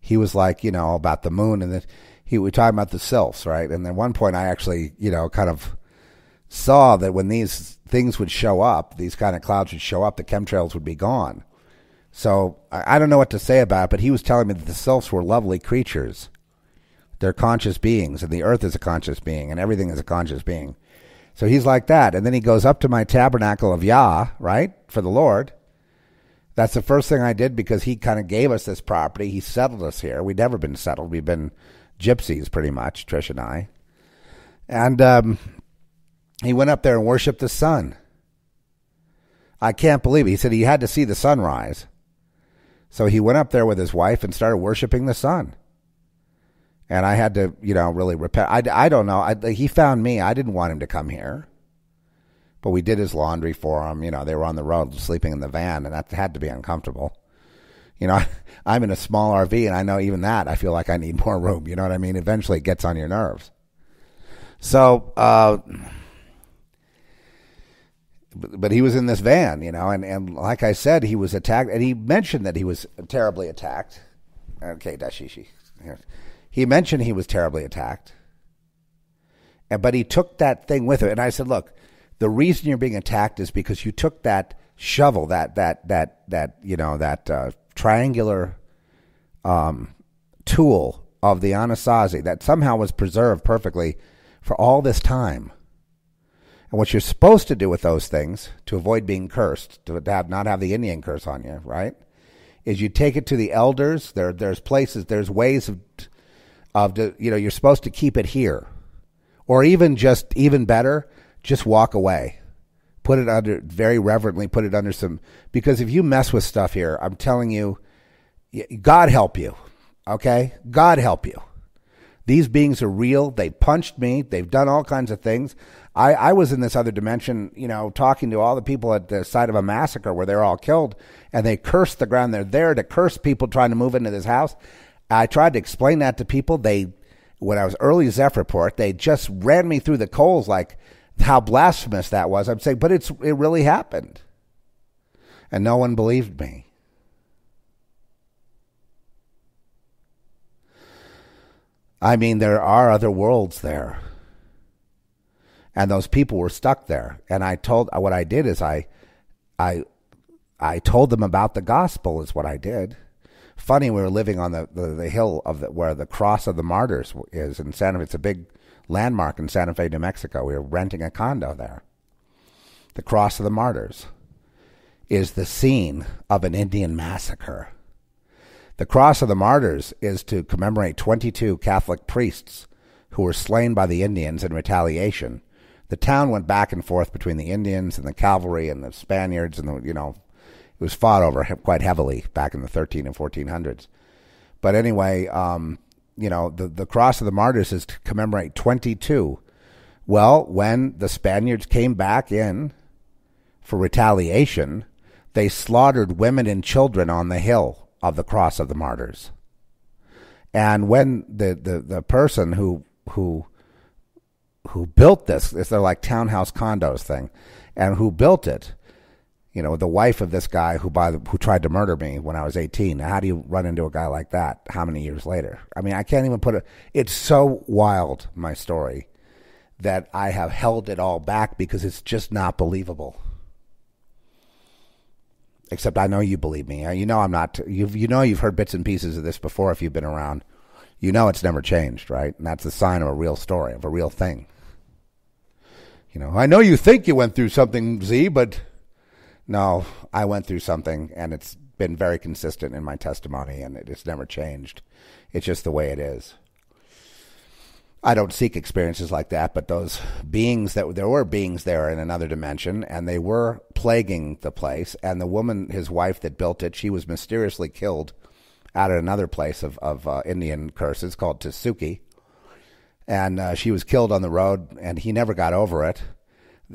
He was like you know about the moon and then he we talking about the sylphs right and then one point I actually you know kind of saw that when these things would show up, these kind of clouds would show up, the chemtrails would be gone. So I, I don't know what to say about it, but he was telling me that the sylphs were lovely creatures. They're conscious beings, and the earth is a conscious being, and everything is a conscious being. So he's like that. And then he goes up to my tabernacle of Yah, right, for the Lord. That's the first thing I did because he kind of gave us this property. He settled us here. We'd never been settled. We've been gypsies pretty much, Trish and I. And um, he went up there and worshiped the sun. I can't believe it. He said he had to see the sunrise. So he went up there with his wife and started worshiping the sun. and I had to, you know, really repent. I, I don't know. I, he found me. I didn't want him to come here, but we did his laundry for him. You know, they were on the road sleeping in the van, and that had to be uncomfortable. You know, I'm in a small RV, and I know even that I feel like I need more room. You know what I mean? Eventually, it gets on your nerves. So, uh, but, he was in this van, you know, and, and like I said, he was attacked, and he mentioned that he was terribly attacked. Okay, Dashishi. He mentioned he was terribly attacked, and, but he took that thing with him. And I said, look, the reason you're being attacked is because you took that shovel, that that that that you know that uh, triangular um, tool of the Anasazi that somehow was preserved perfectly for all this time. And what you're supposed to do with those things to avoid being cursed, to have, not have the Indian curse on you, right? Is you take it to the elders. There, there's places, there's ways of, of you know, you're supposed to keep it here, or even just even better, just walk away. Put it under very reverently. Put it under some because if you mess with stuff here, I'm telling you, God help you. Okay, God help you. These beings are real. They punched me. They've done all kinds of things. I, I was in this other dimension, you know, talking to all the people at the site of a massacre where they're all killed, and they cursed the ground. They're there to curse people trying to move into this house. I tried to explain that to people. They, when I was early Zeph Report, they just ran me through the coals like how blasphemous that was. I'm saying, but it's it really happened, and no one believed me. I mean, there are other worlds there. And those people were stuck there. And I told what I did is I I I told them about the gospel is what I did. Funny, we were living on the, the, the hill of the, where the cross of the martyrs is in Santa Fe. It's a big landmark in Santa Fe, New Mexico. We were renting a condo there. The cross of the martyrs is the scene of an Indian massacre. The Cross of the Martyrs is to commemorate 22 Catholic priests who were slain by the Indians in retaliation. The town went back and forth between the Indians and the cavalry and the Spaniards, and the, you know, it was fought over quite heavily back in the 13 and 1400s. But anyway, um, you know, the, the Cross of the Martyrs is to commemorate 22. Well, when the Spaniards came back in for retaliation, they slaughtered women and children on the hill of the cross of the martyrs. And when the, the, the person who who who built this, their like townhouse condos thing, and who built it, you know, the wife of this guy who by the, who tried to murder me when I was 18. Now, How do you run into a guy like that? How many years later? I mean, I can't even put it. It's so wild, my story, that I have held it all back because it's just not believable. Except I know you believe me. You know I'm not. You you know you've heard bits and pieces of this before if you've been around. You know it's never changed, right? And that's a sign of a real story, of a real thing. You know, I know you think you went through something, Z, but no, I went through something, and it's been very consistent in my testimony, and it's never changed. It's just the way it is. I don't seek experiences like that, but those beings that there were beings there in another dimension, and they were plaguing the place. And the woman, his wife that built it, she was mysteriously killed out at another place of, of uh, Indian curses called Tesuque. And uh, she was killed on the road, and he never got over it.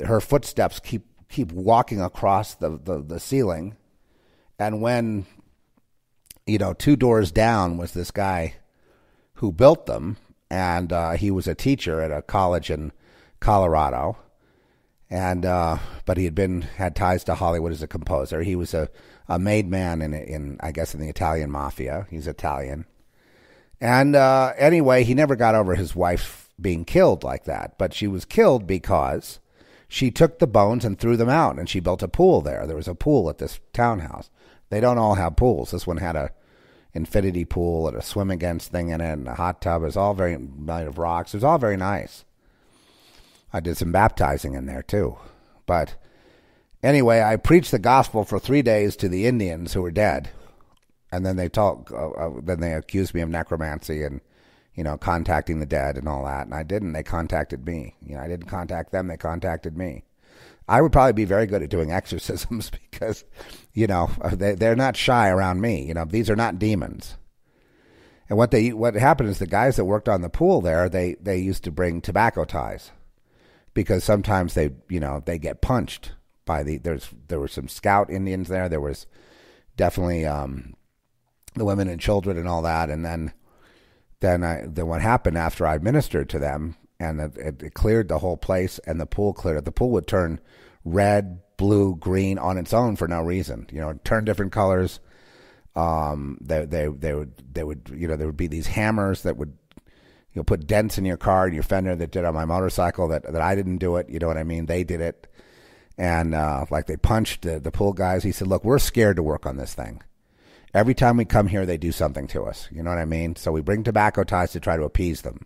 Her footsteps keep keep walking across the, the, the ceiling. And when, you know, two doors down was this guy who built them and uh, he was a teacher at a college in Colorado. And uh, but he had been had ties to Hollywood as a composer. He was a, a made man in in I guess in the Italian mafia. He's Italian. And uh, anyway, he never got over his wife being killed like that. But she was killed because she took the bones and threw them out, and she built a pool there. There was a pool at this townhouse. They don't all have pools. This one had a infinity pool and a swim against thing in it and a hot tub. It was all very made of rocks. It was all very nice. I did some baptizing in there too. But anyway, I preached the gospel for three days to the Indians who were dead, and then they talk. Uh, uh, then they accused me of necromancy and you know contacting the dead and all that. And I didn't. They contacted me. You know, I didn't contact them. They contacted me. I would probably be very good at doing exorcisms because, you know, they, they're not shy around me. You know, these are not demons. And what they what happened is the guys that worked on the pool there, they they used to bring tobacco ties because sometimes they you know they get punched by the there's there were some scout Indians there. There was definitely um, the women and children and all that. And then then I then what happened after I ministered to them and it, it cleared the whole place and the pool cleared. The pool would turn red, blue, green on its own for no reason. You know, turn different colors. Um, they they they would they would you know there would be these hammers that would you know put dents in your car and your fender that did on my motorcycle that that I didn't do it. You know what I mean? They did it, and uh, like they punched the, the pool guys. He said, "Look, we're scared to work on this thing." Every time we come here, they do something to us. You know what I mean? So we bring tobacco ties to try to appease them.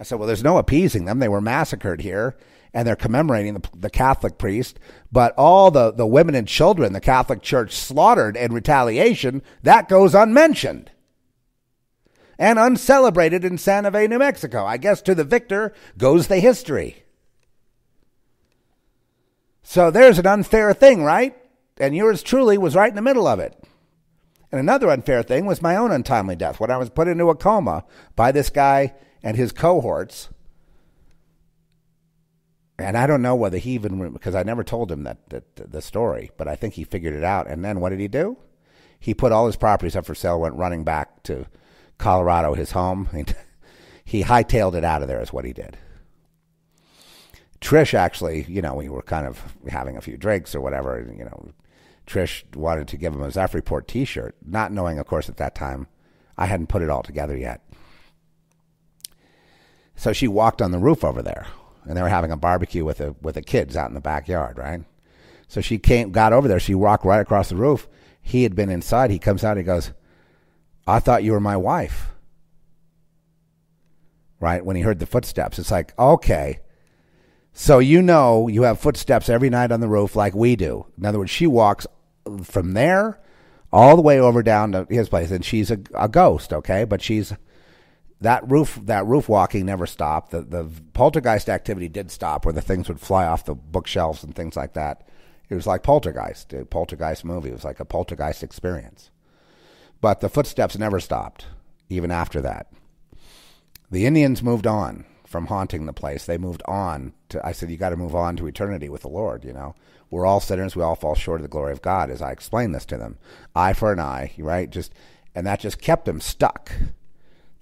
I said, well, there's no appeasing them. They were massacred here, and they're commemorating the, the Catholic priest. But all the, the women and children the Catholic Church slaughtered in retaliation, that goes unmentioned and uncelebrated in Santa Fe, New Mexico. I guess to the victor goes the history. So there's an unfair thing, right? And yours truly was right in the middle of it. And another unfair thing was my own untimely death when I was put into a coma by this guy and his cohorts. And I don't know whether he even, because I never told him that, that the story, but I think he figured it out. And then what did he do? He put all his properties up for sale, went running back to Colorado, his home. he hightailed it out of there, is what he did. Trish actually, you know, we were kind of having a few drinks or whatever, and, you know, Trish wanted to give him a Zeph Report T-shirt, not knowing, of course, at that time I hadn't put it all together yet. So she walked on the roof over there, and they were having a barbecue with the with the kids out in the backyard, right? So she came, got over there. She walked right across the roof. He had been inside. He comes out. He goes, "I thought you were my wife." Right when he heard the footsteps, it's like, okay, so you know you have footsteps every night on the roof like we do. In other words, she walks from there all the way over down to his place, and she's a, a ghost, okay? But she's that roof that roof walking never stopped. The the poltergeist activity did stop, where the things would fly off the bookshelves and things like that. It was like poltergeist, a poltergeist movie. It was like a poltergeist experience. But the footsteps never stopped, even after that. The Indians moved on from haunting the place. They moved on to, I said, you got to move on to eternity with the Lord, you know. We're all sinners. We all fall short of the glory of God, as I explained this to them. Eye for an eye, right? Just, and that just kept them stuck.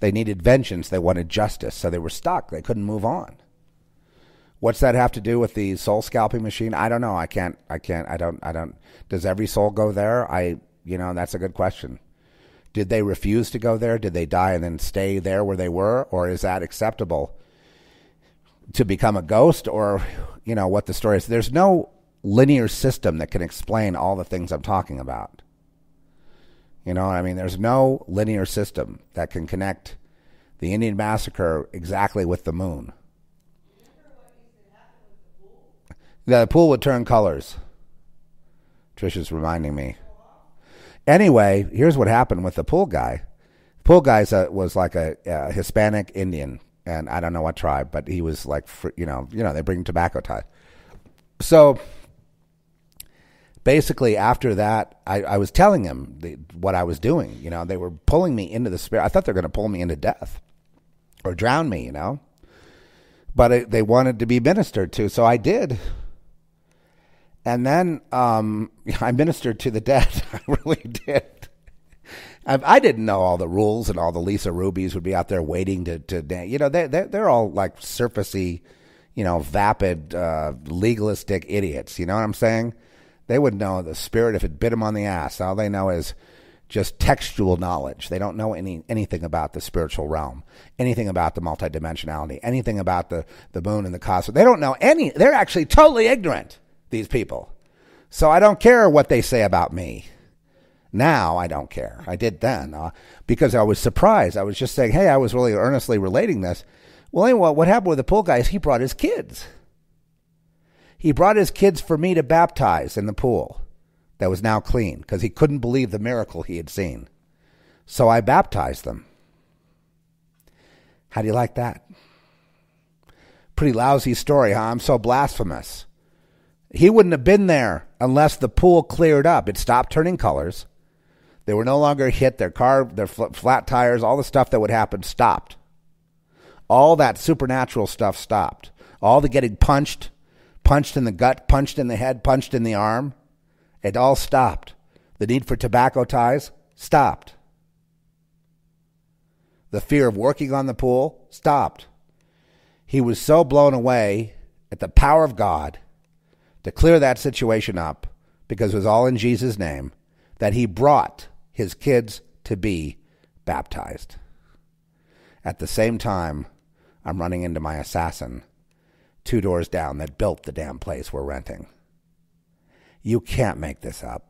They needed vengeance. They wanted justice. So they were stuck. They couldn't move on. What's that have to do with the soul scalping machine? I don't know. I can't, I can't, I don't, I don't, does every soul go there? I, you know, that's a good question. Did they refuse to go there? Did they die and then stay there where they were? Or is that acceptable? To become a ghost or you know what the story is. There's no linear system that can explain all the things i'm talking about. You know i mean? There's no linear system that can connect the indian massacre exactly with the moon. The pool would turn colors. Trisha's reminding me. Anyway here's what happened with the pool guy. Pool guy was like a, a hispanic indian and I don't know what tribe, but he was like, you know, you know, they bring tobacco ties. So basically, after that, I, I was telling him the, what I was doing. You know, they were pulling me into the spirit. I thought they were going to pull me into death or drown me. You know, but it, they wanted to be ministered to, so I did. And then um, I ministered to the dead. I really did. I, didn't know all the rules and all the Lisa Rubies would be out there waiting to, to. You know, they, they're, they're all like surfacey, you know, vapid, uh, legalistic idiots. You know what I'm saying? They wouldn't know the spirit if it bit them on the ass. All they know is just textual knowledge. They don't know any anything about the spiritual realm, anything about the multidimensionality, anything about the, the moon and the cosmos. They don't know any. They're actually totally ignorant, these people. So I don't care what they say about me. Now I don't care. I did then uh, because I was surprised. I was just saying, hey, I was really earnestly relating this. Well, anyway, what happened with the pool guy is he brought his kids. He brought his kids for me to baptize in the pool that was now clean because he couldn't believe the miracle he had seen. So I baptized them. How do you like that? Pretty lousy story, huh? I'm so blasphemous. He wouldn't have been there unless the pool cleared up. It stopped turning colors. They were no longer hit. Their car, their fl- flat tires, all the stuff that would happen stopped. All that supernatural stuff stopped. All the getting punched, punched in the gut, punched in the head, punched in the arm, it all stopped. The need for tobacco ties stopped. The fear of working on the pool stopped. He was so blown away at the power of God to clear that situation up because it was all in Jesus' name that he brought his kids to be baptized. At the same time, I'm running into my assassin two doors down that built the damn place we're renting. You can't make this up.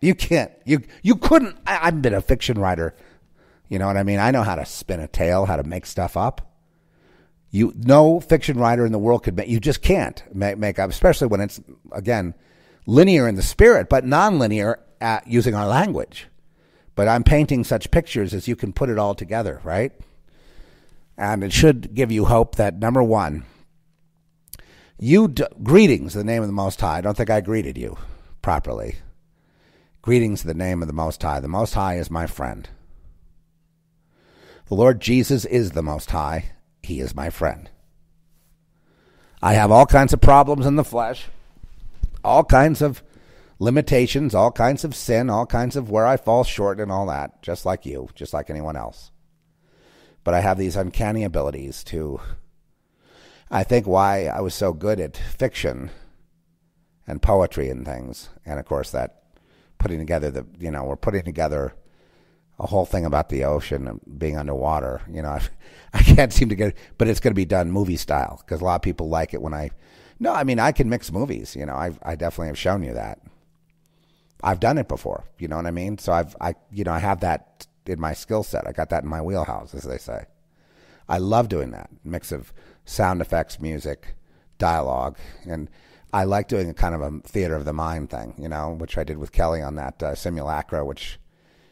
You can't. You you couldn't. I, I've been a fiction writer. You know what I mean? I know how to spin a tale, how to make stuff up. You no fiction writer in the world could make. You just can't make, make up, especially when it's again linear in the spirit, but nonlinear at using our language. But I'm painting such pictures as you can put it all together, right? And it should give you hope that number one, you greetings in the name of the Most High. I don't think I greeted you properly. Greetings in the name of the Most High. The Most High is my friend. The Lord Jesus is the Most High. He is my friend. I have all kinds of problems in the flesh, all kinds of limitations, all kinds of sin, all kinds of where I fall short and all that, just like you, just like anyone else. But I have these uncanny abilities to I think why I was so good at fiction and poetry and things, and of course that putting together the you know we're putting together a whole thing about the ocean and being underwater. You know, I, I can't seem to get, but it's going to be done movie style because a lot of people like it when I. No, I mean I can mix movies. You know, I I definitely have shown you that. I've done it before. You know what I mean? So I've I you know I have that in my skill set. I got that in my wheelhouse, as they say. I love doing that mix of sound effects, music, dialogue, and I like doing a kind of a theater of the mind thing, you know, which I did with Kelly on that uh, simulacra, which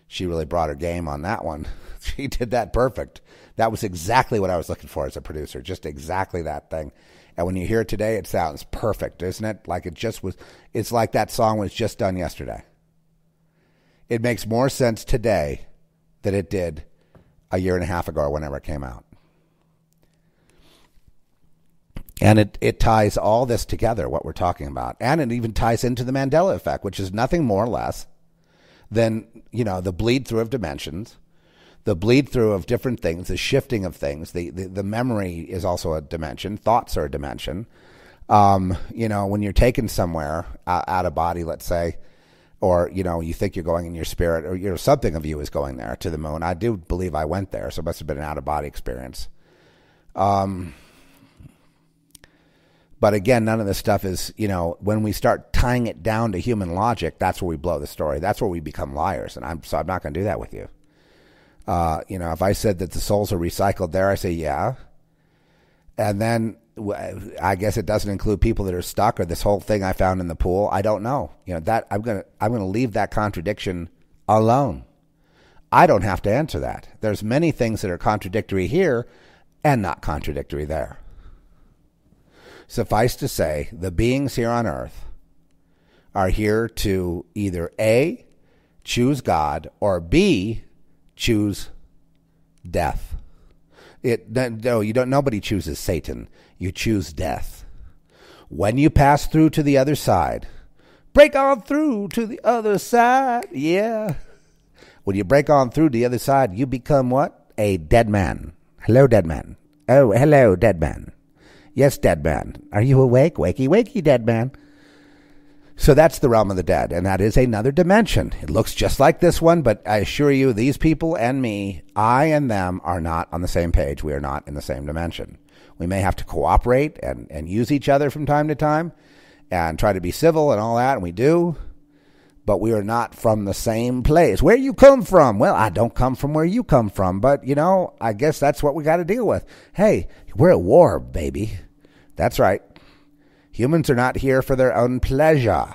she really brought her game on that one. she did that perfect. That was exactly what I was looking for as a producer, just exactly that thing. And when you hear it today, it sounds perfect, isn't it? Like it just was. It's like that song was just done yesterday. It makes more sense today than it did a year and a half ago or whenever it came out. And it, it ties all this together, what we're talking about. And it even ties into the Mandela effect, which is nothing more or less than, you know, the bleed through of dimensions, the bleed through of different things, the shifting of things. The, the, the memory is also a dimension, thoughts are a dimension. Um, you know, when you're taken somewhere uh, out of body, let's say, or you know, you think you're going in your spirit, or you know, something of you is going there to the moon. I do believe I went there, so it must have been an out of body experience. Um, but again, none of this stuff is, you know, when we start tying it down to human logic, that's where we blow the story. That's where we become liars. And I'm so I'm not going to do that with you. Uh, you know, if I said that the souls are recycled there, I say yeah. And then I guess it doesn't include people that are stuck or this whole thing I found in the pool. I don't know. You know that I'm gonna I'm gonna leave that contradiction alone. I don't have to answer that. There's many things that are contradictory here and not contradictory there. Suffice to say, the beings here on earth are here to either A, choose God, or B, choose death. It, no, you don't. Nobody chooses Satan. You choose death. When you pass through to the other side, break on through to the other side. Yeah. When you break on through to the other side, you become what? A dead man. Hello, dead man. Oh, hello, dead man. Yes, dead man. Are you awake? Wakey, wakey, dead man. So that's the realm of the dead, and that is another dimension. It looks just like this one, but I assure you, these people and me, I and them, are not on the same page. We are not in the same dimension. We may have to cooperate and, and use each other from time to time and try to be civil and all that, and we do, but we are not from the same place. Where you come from? Well, I don't come from where you come from, but you know, I guess that's what we got to deal with. Hey, we're at war, baby. That's right. Humans are not here for their own pleasure.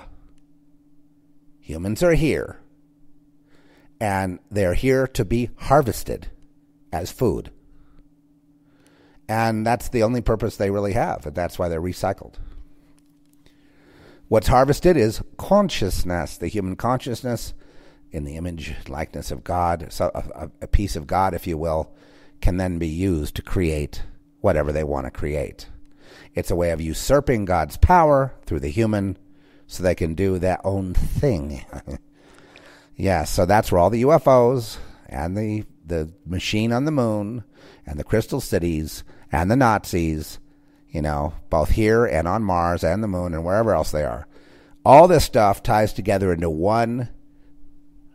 Humans are here. And they're here to be harvested as food. And that's the only purpose they really have, and that's why they're recycled. What's harvested is consciousness, the human consciousness, in the image likeness of God, so a, a piece of God, if you will, can then be used to create whatever they want to create. It's a way of usurping God's power through the human so they can do their own thing. yeah, so that's where all the UFOs and the, the machine on the moon and the crystal cities and the Nazis, you know, both here and on Mars and the moon and wherever else they are, all this stuff ties together into one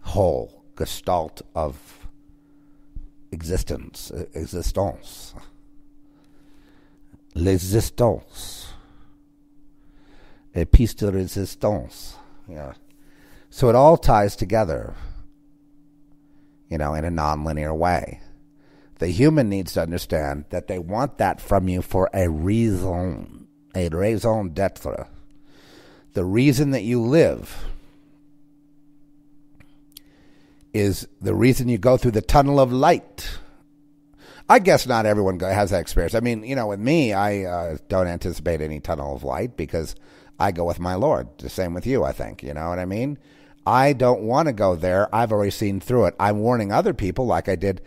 whole gestalt of existence, existence l'existence, a piece de resistance. Yeah. So it all ties together, you know, in a nonlinear way. The human needs to understand that they want that from you for a reason, a raison d'etre. The reason that you live is the reason you go through the tunnel of light I guess not everyone has that experience. I mean, you know, with me, I uh, don't anticipate any tunnel of light because I go with my Lord. The same with you, I think. You know what I mean? I don't want to go there. I've already seen through it. I'm warning other people, like I did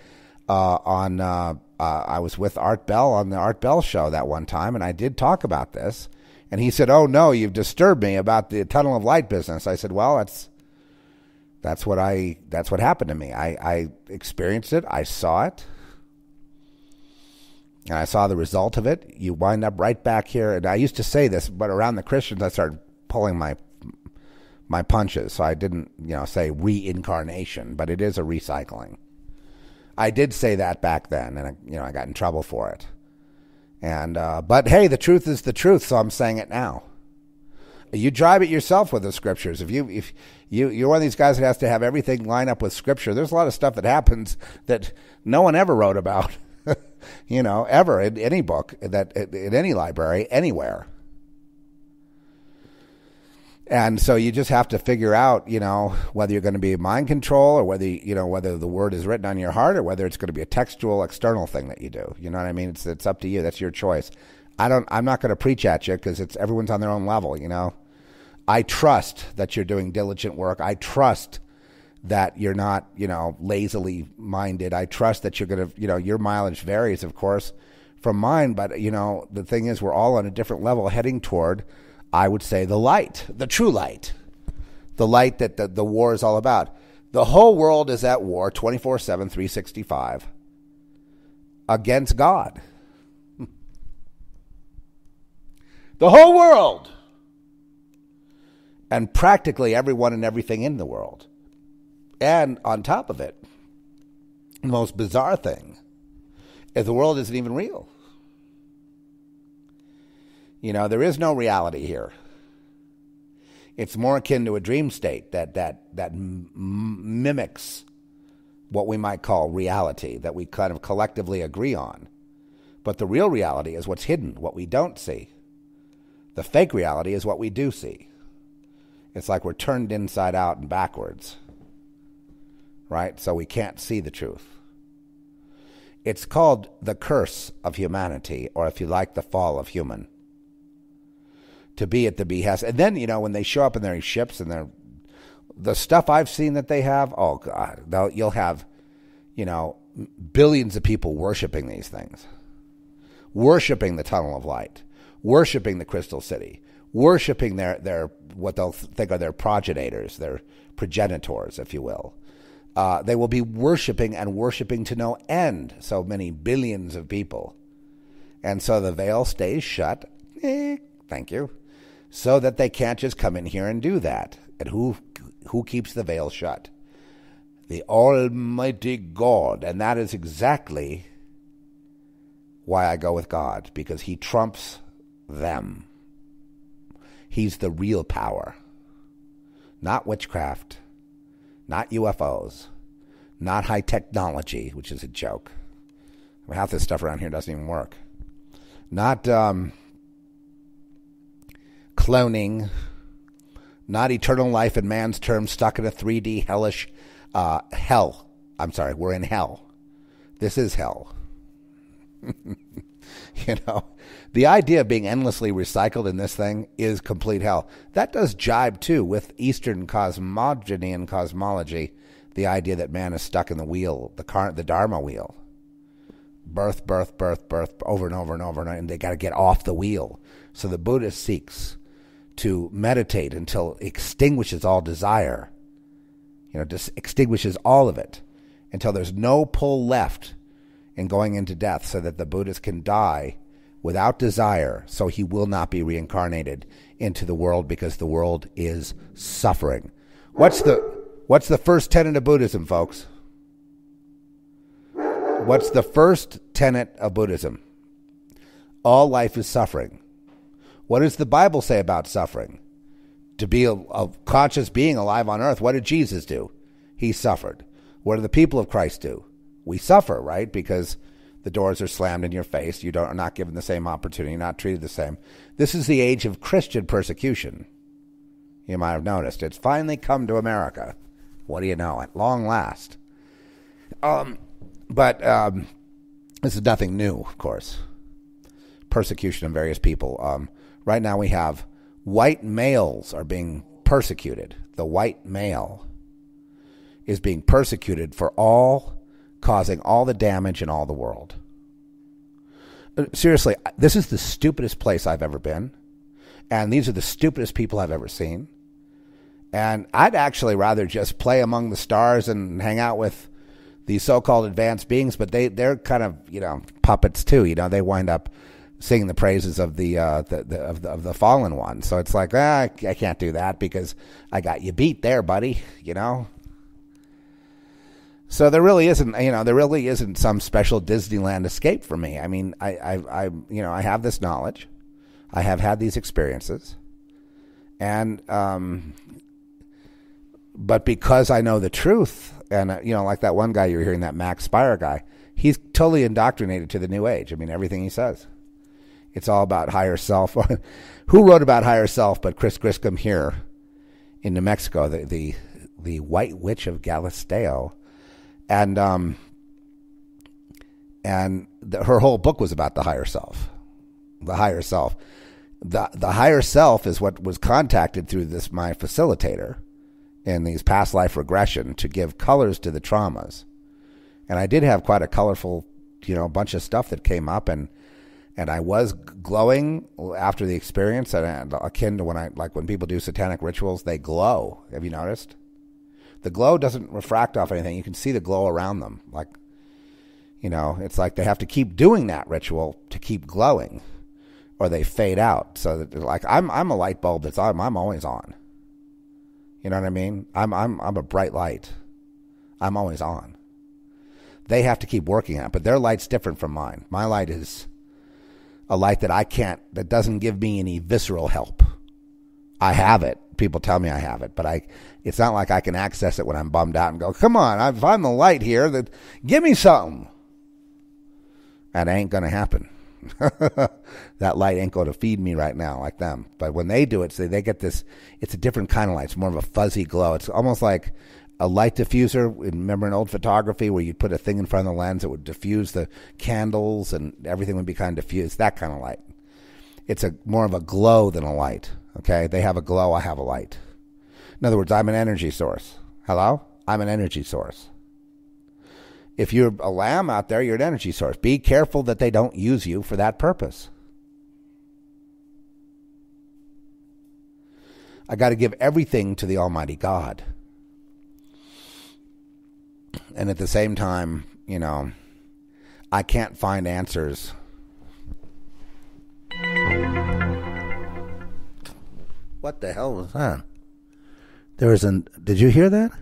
uh, on. Uh, uh, I was with Art Bell on the Art Bell show that one time, and I did talk about this. And he said, "Oh no, you've disturbed me about the tunnel of light business." I said, "Well, that's that's what I that's what happened to me. I, I experienced it. I saw it and I saw the result of it. You wind up right back here. And I used to say this, but around the Christians, I started pulling my my punches. So I didn't, you know, say reincarnation, but it is a recycling. I did say that back then, and I, you know, I got in trouble for it. And uh, but hey, the truth is the truth, so I'm saying it now. You drive it yourself with the scriptures. If you if you you're one of these guys that has to have everything line up with scripture, there's a lot of stuff that happens that no one ever wrote about. you know, ever in any book that in any library anywhere. And so you just have to figure out, you know, whether you're going to be mind control or whether you know whether the word is written on your heart or whether it's going to be a textual external thing that you do. You know what I mean? It's it's up to you. That's your choice. I don't. I'm not going to preach at you because it's everyone's on their own level. You know, I trust that you're doing diligent work. I trust that you're not, you know, lazily minded. I trust that you're going to, you know, your mileage varies, of course, from mine. But, you know, the thing is, we're all on a different level heading toward, I would say, the light, the true light, the light that the, the war is all about. The whole world is at war 24 7, 365 against God. The whole world. And practically everyone and everything in the world. And on top of it, the most bizarre thing is the world isn't even real. You know, there is no reality here. It's more akin to a dream state that that that m- mimics what we might call reality that we kind of collectively agree on. But the real reality is what's hidden, what we don't see. The fake reality is what we do see. It's like we're turned inside out and backwards right? So we can't see the truth. It's called the curse of humanity, or if you like, the fall of human. To be at the behest. And then, you know, when they show up in their ships and they're the stuff I've seen that they have, oh God, you'll have, you know, billions of people worshiping these things, worshiping the tunnel of light, worshiping the crystal city, worshiping their, their what they'll think are their progenitors, their progenitors, if you will. Uh, they will be worshiping and worshiping to no end. So many billions of people. And so the veil stays shut. Eh, thank you. So that they can't just come in here and do that. And who who keeps the veil shut? The Almighty God. And that is exactly why I go with God, because He trumps them. He's the real power, not witchcraft not UFOs, not high technology, which is a joke. Half this stuff around here doesn't even work. Not um, cloning, not eternal life in man's terms, stuck in a 3D hellish uh, hell. I'm sorry, we're in hell. This is hell. you know, the idea of being endlessly recycled in this thing is complete hell. That does jibe too with Eastern cosmogony and cosmology. The idea that man is stuck in the wheel, the car, the Dharma wheel. Birth, birth, birth, birth, over and over and over and over, and they got to get off the wheel. So the Buddhist seeks to meditate until extinguishes all desire. You know, just extinguishes all of it until there's no pull left in going into death, so that the Buddhist can die without desire, so he will not be reincarnated into the world because the world is suffering. What's the what's the first tenet of Buddhism, folks? What's the first tenet of Buddhism? All life is suffering. What does the Bible say about suffering? To be a, a conscious being alive on earth, what did Jesus do? He suffered. What do the people of Christ do? We suffer, right? Because the doors are slammed in your face. You don't, are not given the same opportunity, you're not treated the same. This is the age of Christian persecution. You might have noticed. It's finally come to America. What do you know? At long last. Um, but um, this is nothing new, of course. Persecution of various people. Um, right now we have white males are being persecuted. The white male is being persecuted for all causing all the damage in all the world. Uh, seriously, this is the stupidest place I've ever been. And these are the stupidest people I've ever seen. And I'd actually rather just play among the stars and hang out with these so-called advanced beings, but they they're kind of you know puppets too. You know, they wind up singing the praises of the, uh, the, the, of the of the fallen one. So it's like ah, I can't do that because I got you beat there, buddy. You know, so there really isn't, you know, there really isn't some special Disneyland escape for me. I mean, I, I, I, you know, I have this knowledge, I have had these experiences, and, um, but because I know the truth, and uh, you know, like that one guy you're hearing, that Max Spiers guy, he's totally indoctrinated to the New Age. I mean, everything he says, it's all about higher self. Who wrote about higher self? But Chris Griscom here in New Mexico, the the the White Witch of Galisteo and um, and the, her whole book was about the higher self, the higher self. the The higher self is what was contacted through this my facilitator in these past life regression to give colors to the traumas, and I did have quite a colorful, you know, bunch of stuff that came up and. And I was glowing after the experience, and akin to when I like when people do satanic rituals, they glow. Have you noticed? The glow doesn't refract off anything. You can see the glow around them. Like, you know, it's like they have to keep doing that ritual to keep glowing, or they fade out. So that like I'm I'm a light bulb that's I'm I'm always on. You know what I mean? I'm I'm I'm a bright light. I'm always on. They have to keep working on it, but their light's different from mine. My light is a light that I can't that doesn't give me any visceral help. I have it. People tell me I have it, but I it's not like I can access it when I'm bummed out and go, "Come on, if I'm the light here, that give me something." That ain't gonna happen. that light ain't going to feed me right now like them. But when they do it, so they get this. It's a different kind of light. It's more of a fuzzy glow. It's almost like a light diffuser. Remember in old photography where you'd put a thing in front of the lens that would diffuse the candles and everything would be kind of diffused. That kind of light. It's a more of a glow than a light. Okay, they have a glow. I have a light. In other words, I'm an energy source. Hello? I'm an energy source. If you're a lamb out there, you're an energy source. Be careful that they don't use you for that purpose. I got to give everything to the Almighty God. And at the same time, you know, I can't find answers What the hell was that? There was an. Did you hear that?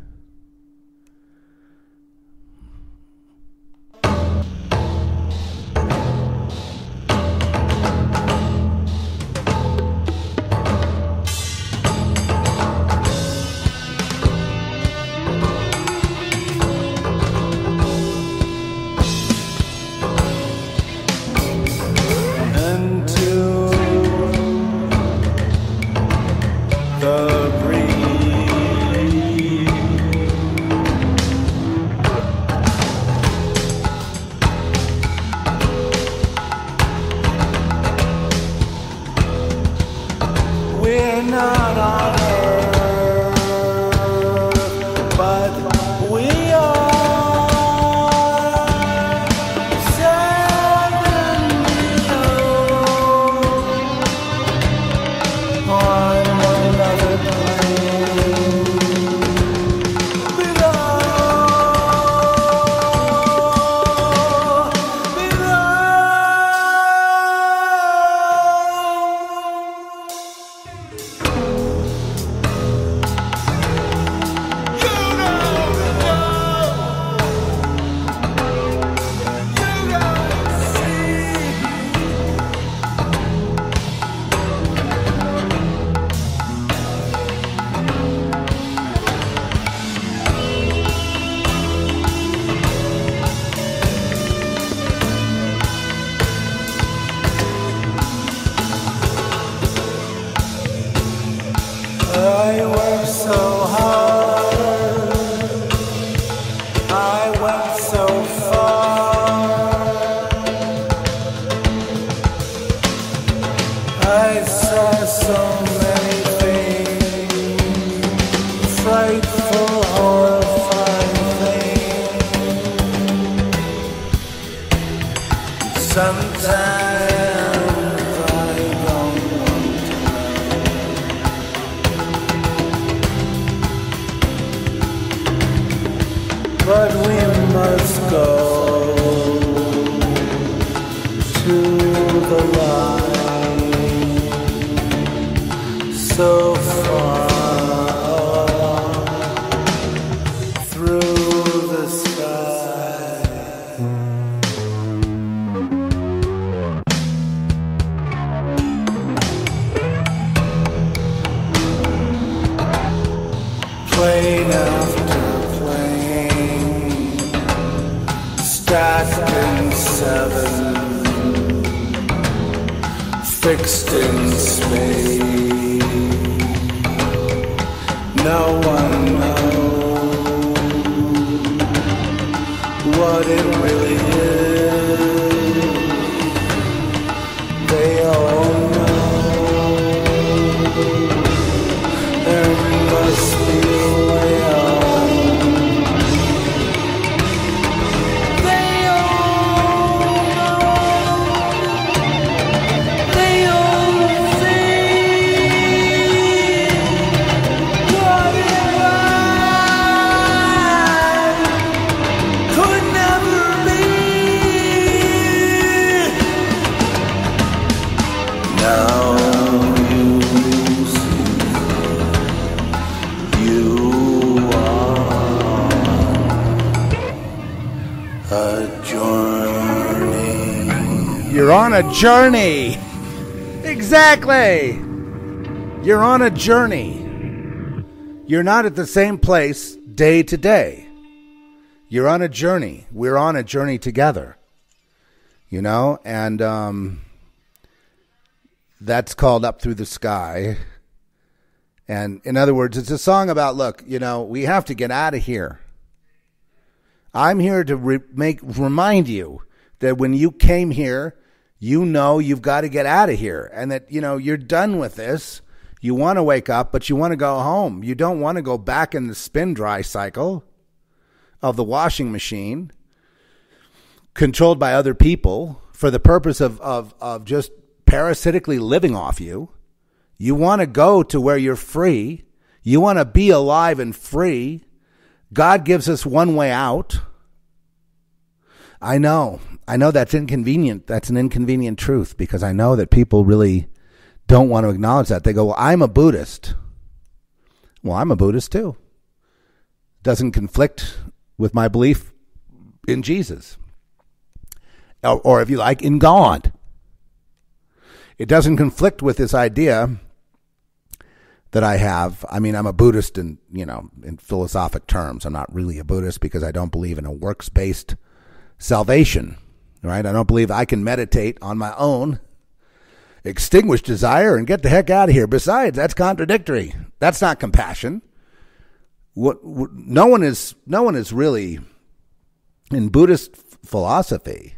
A journey. Exactly. You're on a journey. You're not at the same place day to day. You're on a journey. We're on a journey together. You know, and um, that's called Up Through the Sky. And in other words, it's a song about look, you know, we have to get out of here. I'm here to re- make remind you that when you came here, you know you've got to get out of here and that you know you're done with this. You want to wake up, but you want to go home. You don't want to go back in the spin dry cycle of the washing machine controlled by other people for the purpose of, of, of just parasitically living off you. You want to go to where you're free. You want to be alive and free. God gives us one way out. I know. I know that's inconvenient. That's an inconvenient truth because I know that people really don't want to acknowledge that. They go, Well, I'm a Buddhist. Well, I'm a Buddhist too. Doesn't conflict with my belief in Jesus. Or, or if you like, in God. It doesn't conflict with this idea that I have. I mean, I'm a Buddhist in, you know, in philosophic terms. I'm not really a Buddhist because I don't believe in a works based salvation, right? I don't believe I can meditate on my own, extinguish desire, and get the heck out of here. Besides, that's contradictory. That's not compassion. What, what no one is no one is really in Buddhist philosophy,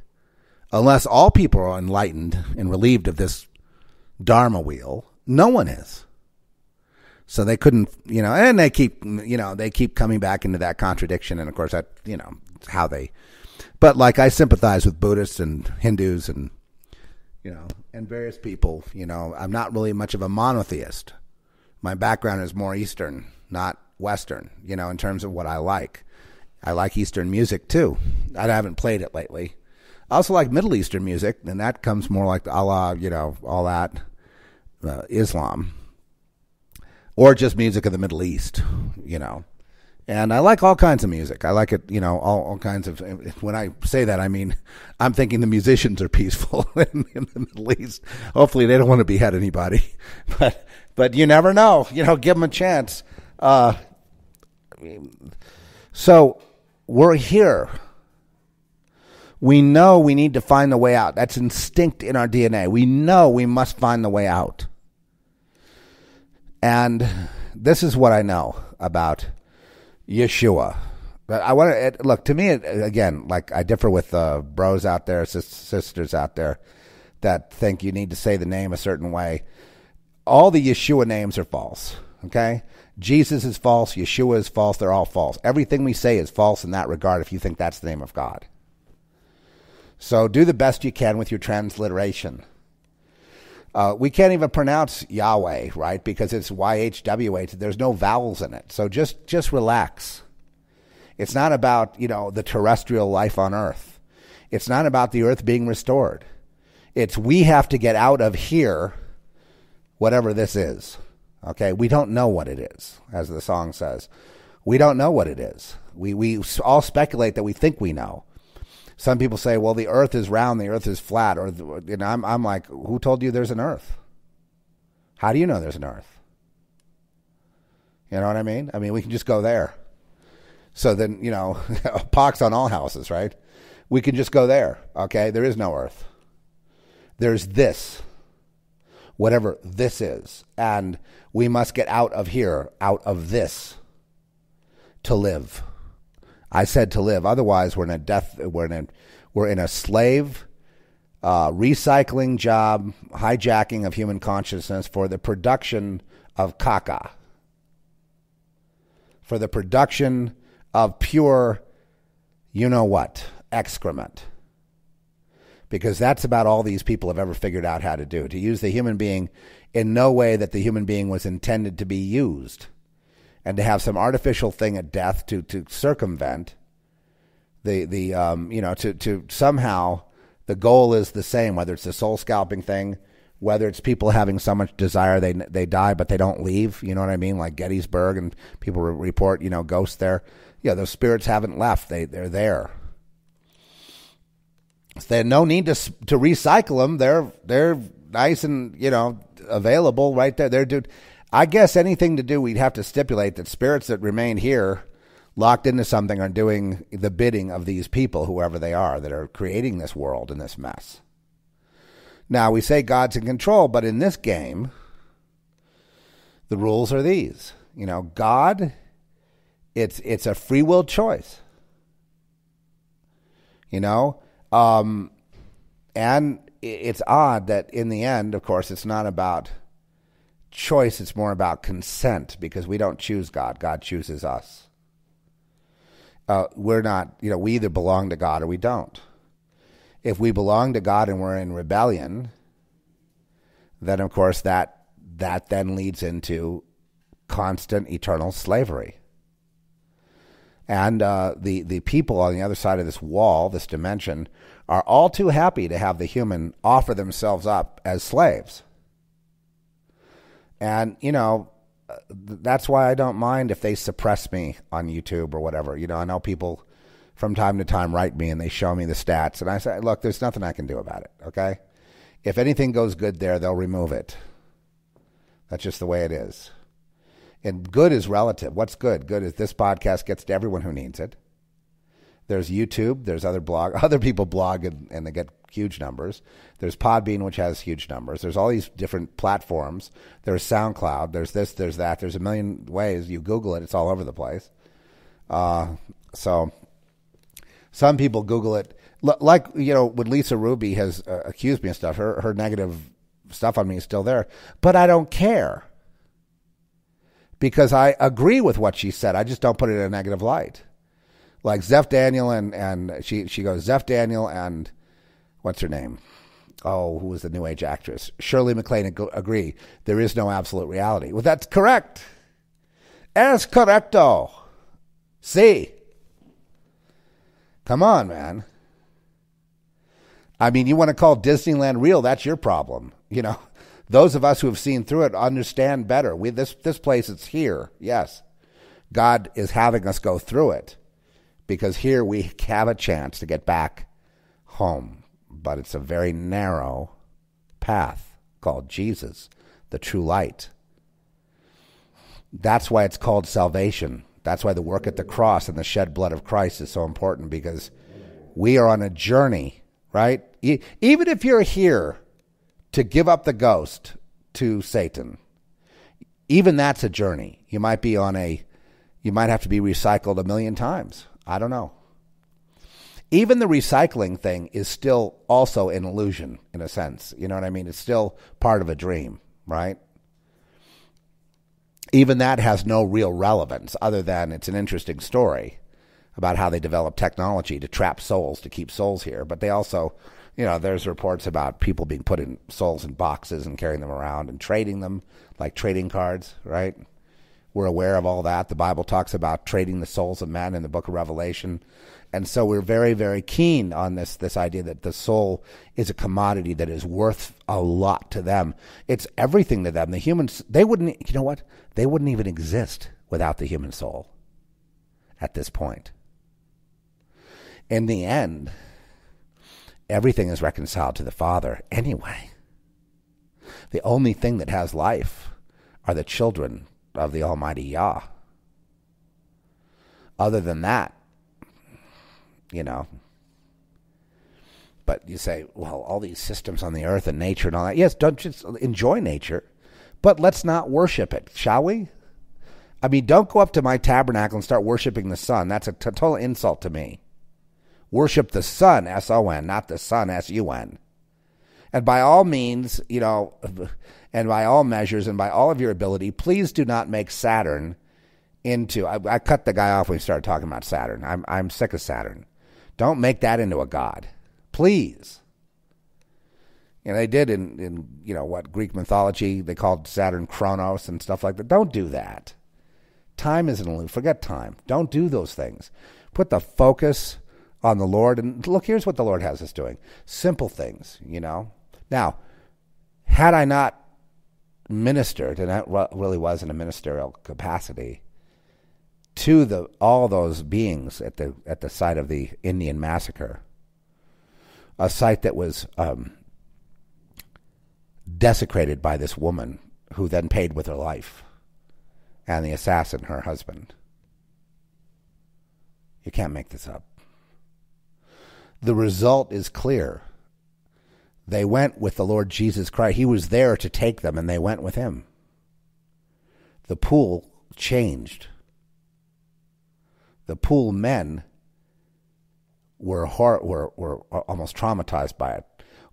unless all people are enlightened and relieved of this dharma wheel. No one is. So they couldn't, you know, and they keep, you know, they keep coming back into that contradiction. And of course, that, you know, how they, but like I sympathize with Buddhists and Hindus and, you know, and various people, you know, I'm not really much of a monotheist. My background is more Eastern, not Western, you know, in terms of what I like. I like Eastern music too. I haven't played it lately. I also like Middle Eastern music, and that comes more like Allah, you know, all that uh, Islam, or just music of the Middle East, you know. And I like all kinds of music. I like it, you know, all, all kinds of. When I say that, I mean I'm thinking the musicians are peaceful in, in the Middle East. Hopefully, they don't want to behead anybody, but but you never know. You know, give them a chance. Uh, so we're here. We know we need to find the way out. That's instinct in our DNA. We know we must find the way out. And this is what I know about Yeshua. But I want to look to me again. Like I differ with uh, bros out there, sisters out there that think you need to say the name a certain way. All the Yeshua names are false. Okay, Jesus is false. Yeshua is false. They're all false. Everything we say is false in that regard. If you think that's the name of God. So do the best you can with your transliteration. Uh, we can't even pronounce Yahweh, right? Because it's YHWH. There's no vowels in it. So just just relax. It's not about, you know, the terrestrial life on earth. It's not about the earth being restored. It's we have to get out of here whatever this is. Okay? We don't know what it is, as the song says. We don't know what it is. We we all speculate that we think we know some people say, well, the earth is round, the earth is flat. Or, you know, I'm, I'm like, who told you there's an earth? How do you know there's an earth? You know what I mean? I mean, we can just go there. So then, you know, pox on all houses, right? We can just go there. Okay. There is no earth. There's this, whatever this is. And we must get out of here, out of this to live. I said to live. Otherwise, we're in a death. We're in a we're in a slave uh, recycling job, hijacking of human consciousness for the production of caca, for the production of pure, you know what, excrement. Because that's about all these people have ever figured out how to do to use the human being in no way that the human being was intended to be used and to have some artificial thing at death to, to circumvent the the um, you know to to somehow the goal is the same whether it's the soul scalping thing whether it's people having so much desire they they die but they don't leave you know what i mean? Like gettysburg and people report you know ghosts there. Yeah those spirits haven't left. They they're there. So no need to to recycle them they're they're nice and you know available right there. They're dude I guess anything to do, we'd have to stipulate that spirits that remain here, locked into something, are doing the bidding of these people, whoever they are, that are creating this world and this mess. Now, we say God's in control, but in this game, the rules are these. You know, God, it's it's a free will choice. You know, um, and it's odd that in the end, of course, it's not about choice, it's more about consent because we don't choose God, God chooses us. Uh, we're not, you know, we either belong to God or we don't. If we belong to God and we're in rebellion, then of course that that then leads into constant eternal slavery. And uh, the the people on the other side of this wall, this dimension, are all too happy to have the human offer themselves up as slaves. And, you know, that's why I don't mind if they suppress me on YouTube or whatever. You know, I know people from time to time write me and they show me the stats. And I say, look, there's nothing I can do about it. Okay. If anything goes good there, they'll remove it. That's just the way it is. And good is relative. What's good? Good is this podcast gets to everyone who needs it. There's YouTube. There's other blog. Other people blog and, and they get huge numbers. There's Podbean, which has huge numbers. There's all these different platforms. There's SoundCloud. There's this. There's that. There's a million ways. You Google it. It's all over the place. Uh, so some people Google it. Like you know, when Lisa Ruby has uh, accused me of stuff, her her negative stuff on me is still there, but I don't care because I agree with what she said. I just don't put it in a negative light. Like Zeph Daniel and and she she goes Zeph Daniel and what's her name? Oh, who was the New Age actress? Shirley MacLaine ag- agree. There is no absolute reality. Well, that's correct. Es correcto. See. Come on, man. I mean, you want to call Disneyland real? That's your problem. You know, those of us who have seen through it understand better. We this this place it's here. Yes, God is having us go through it because here we have a chance to get back home, but it's a very narrow path called Jesus, the true light. That's why it's called salvation. That's why the work at the cross and the shed blood of Christ is so important because we are on a journey, right? Even if you're here to give up the ghost to Satan, even that's a journey. You might be on a, you might have to be recycled a million times. I don't know. Even the recycling thing is still also an illusion in a sense. You know what I mean? It's still part of a dream, right? even that has no real relevance other than it's an interesting story about how they develop technology to trap souls to keep souls here. But they also, you know, there's reports about people being put in souls in boxes and carrying them around and trading them like trading cards, right? We're aware of all that. The Bible talks about trading the souls of men in the book of Revelation. And so we're very, very keen on this this idea that the soul is a commodity that is worth a lot to them. It's everything to them. The humans they wouldn't you know what? They wouldn't even exist without the human soul at this point. In the end, everything is reconciled to the Father anyway. The only thing that has life are the children of the Almighty Yah. Other than that, you know. But you say, well, all these systems on the earth and nature and all that. Yes, don't just enjoy nature, but let's not worship it, shall we? I mean, don't go up to my tabernacle and start worshiping the sun. That's a total insult to me. Worship the sun, S O N, not the sun, S U N. And by all means, you know, and by all measures and by all of your ability, please do not make Saturn into. I, I cut the guy off when we started talking about Saturn. I'm I'm sick of Saturn. Don't make that into a god, please. And they did in, in you know what Greek mythology they called Saturn Kronos and stuff like that. Don't do that. Time is an illusion. Forget time. Don't do those things. Put the focus on the Lord. And look, here's what the Lord has us doing. Simple things, you know. Now, had I not ministered, and that really was in a ministerial capacity, to the all those beings at the at the site of the Indian massacre, a site that was um, desecrated by this woman who then paid with her life, and the assassin, her husband. You can't make this up. The result is clear. They went with the Lord Jesus Christ. He was there to take them, and they went with him. The pool changed the pool men were, hor- were were almost traumatized by it.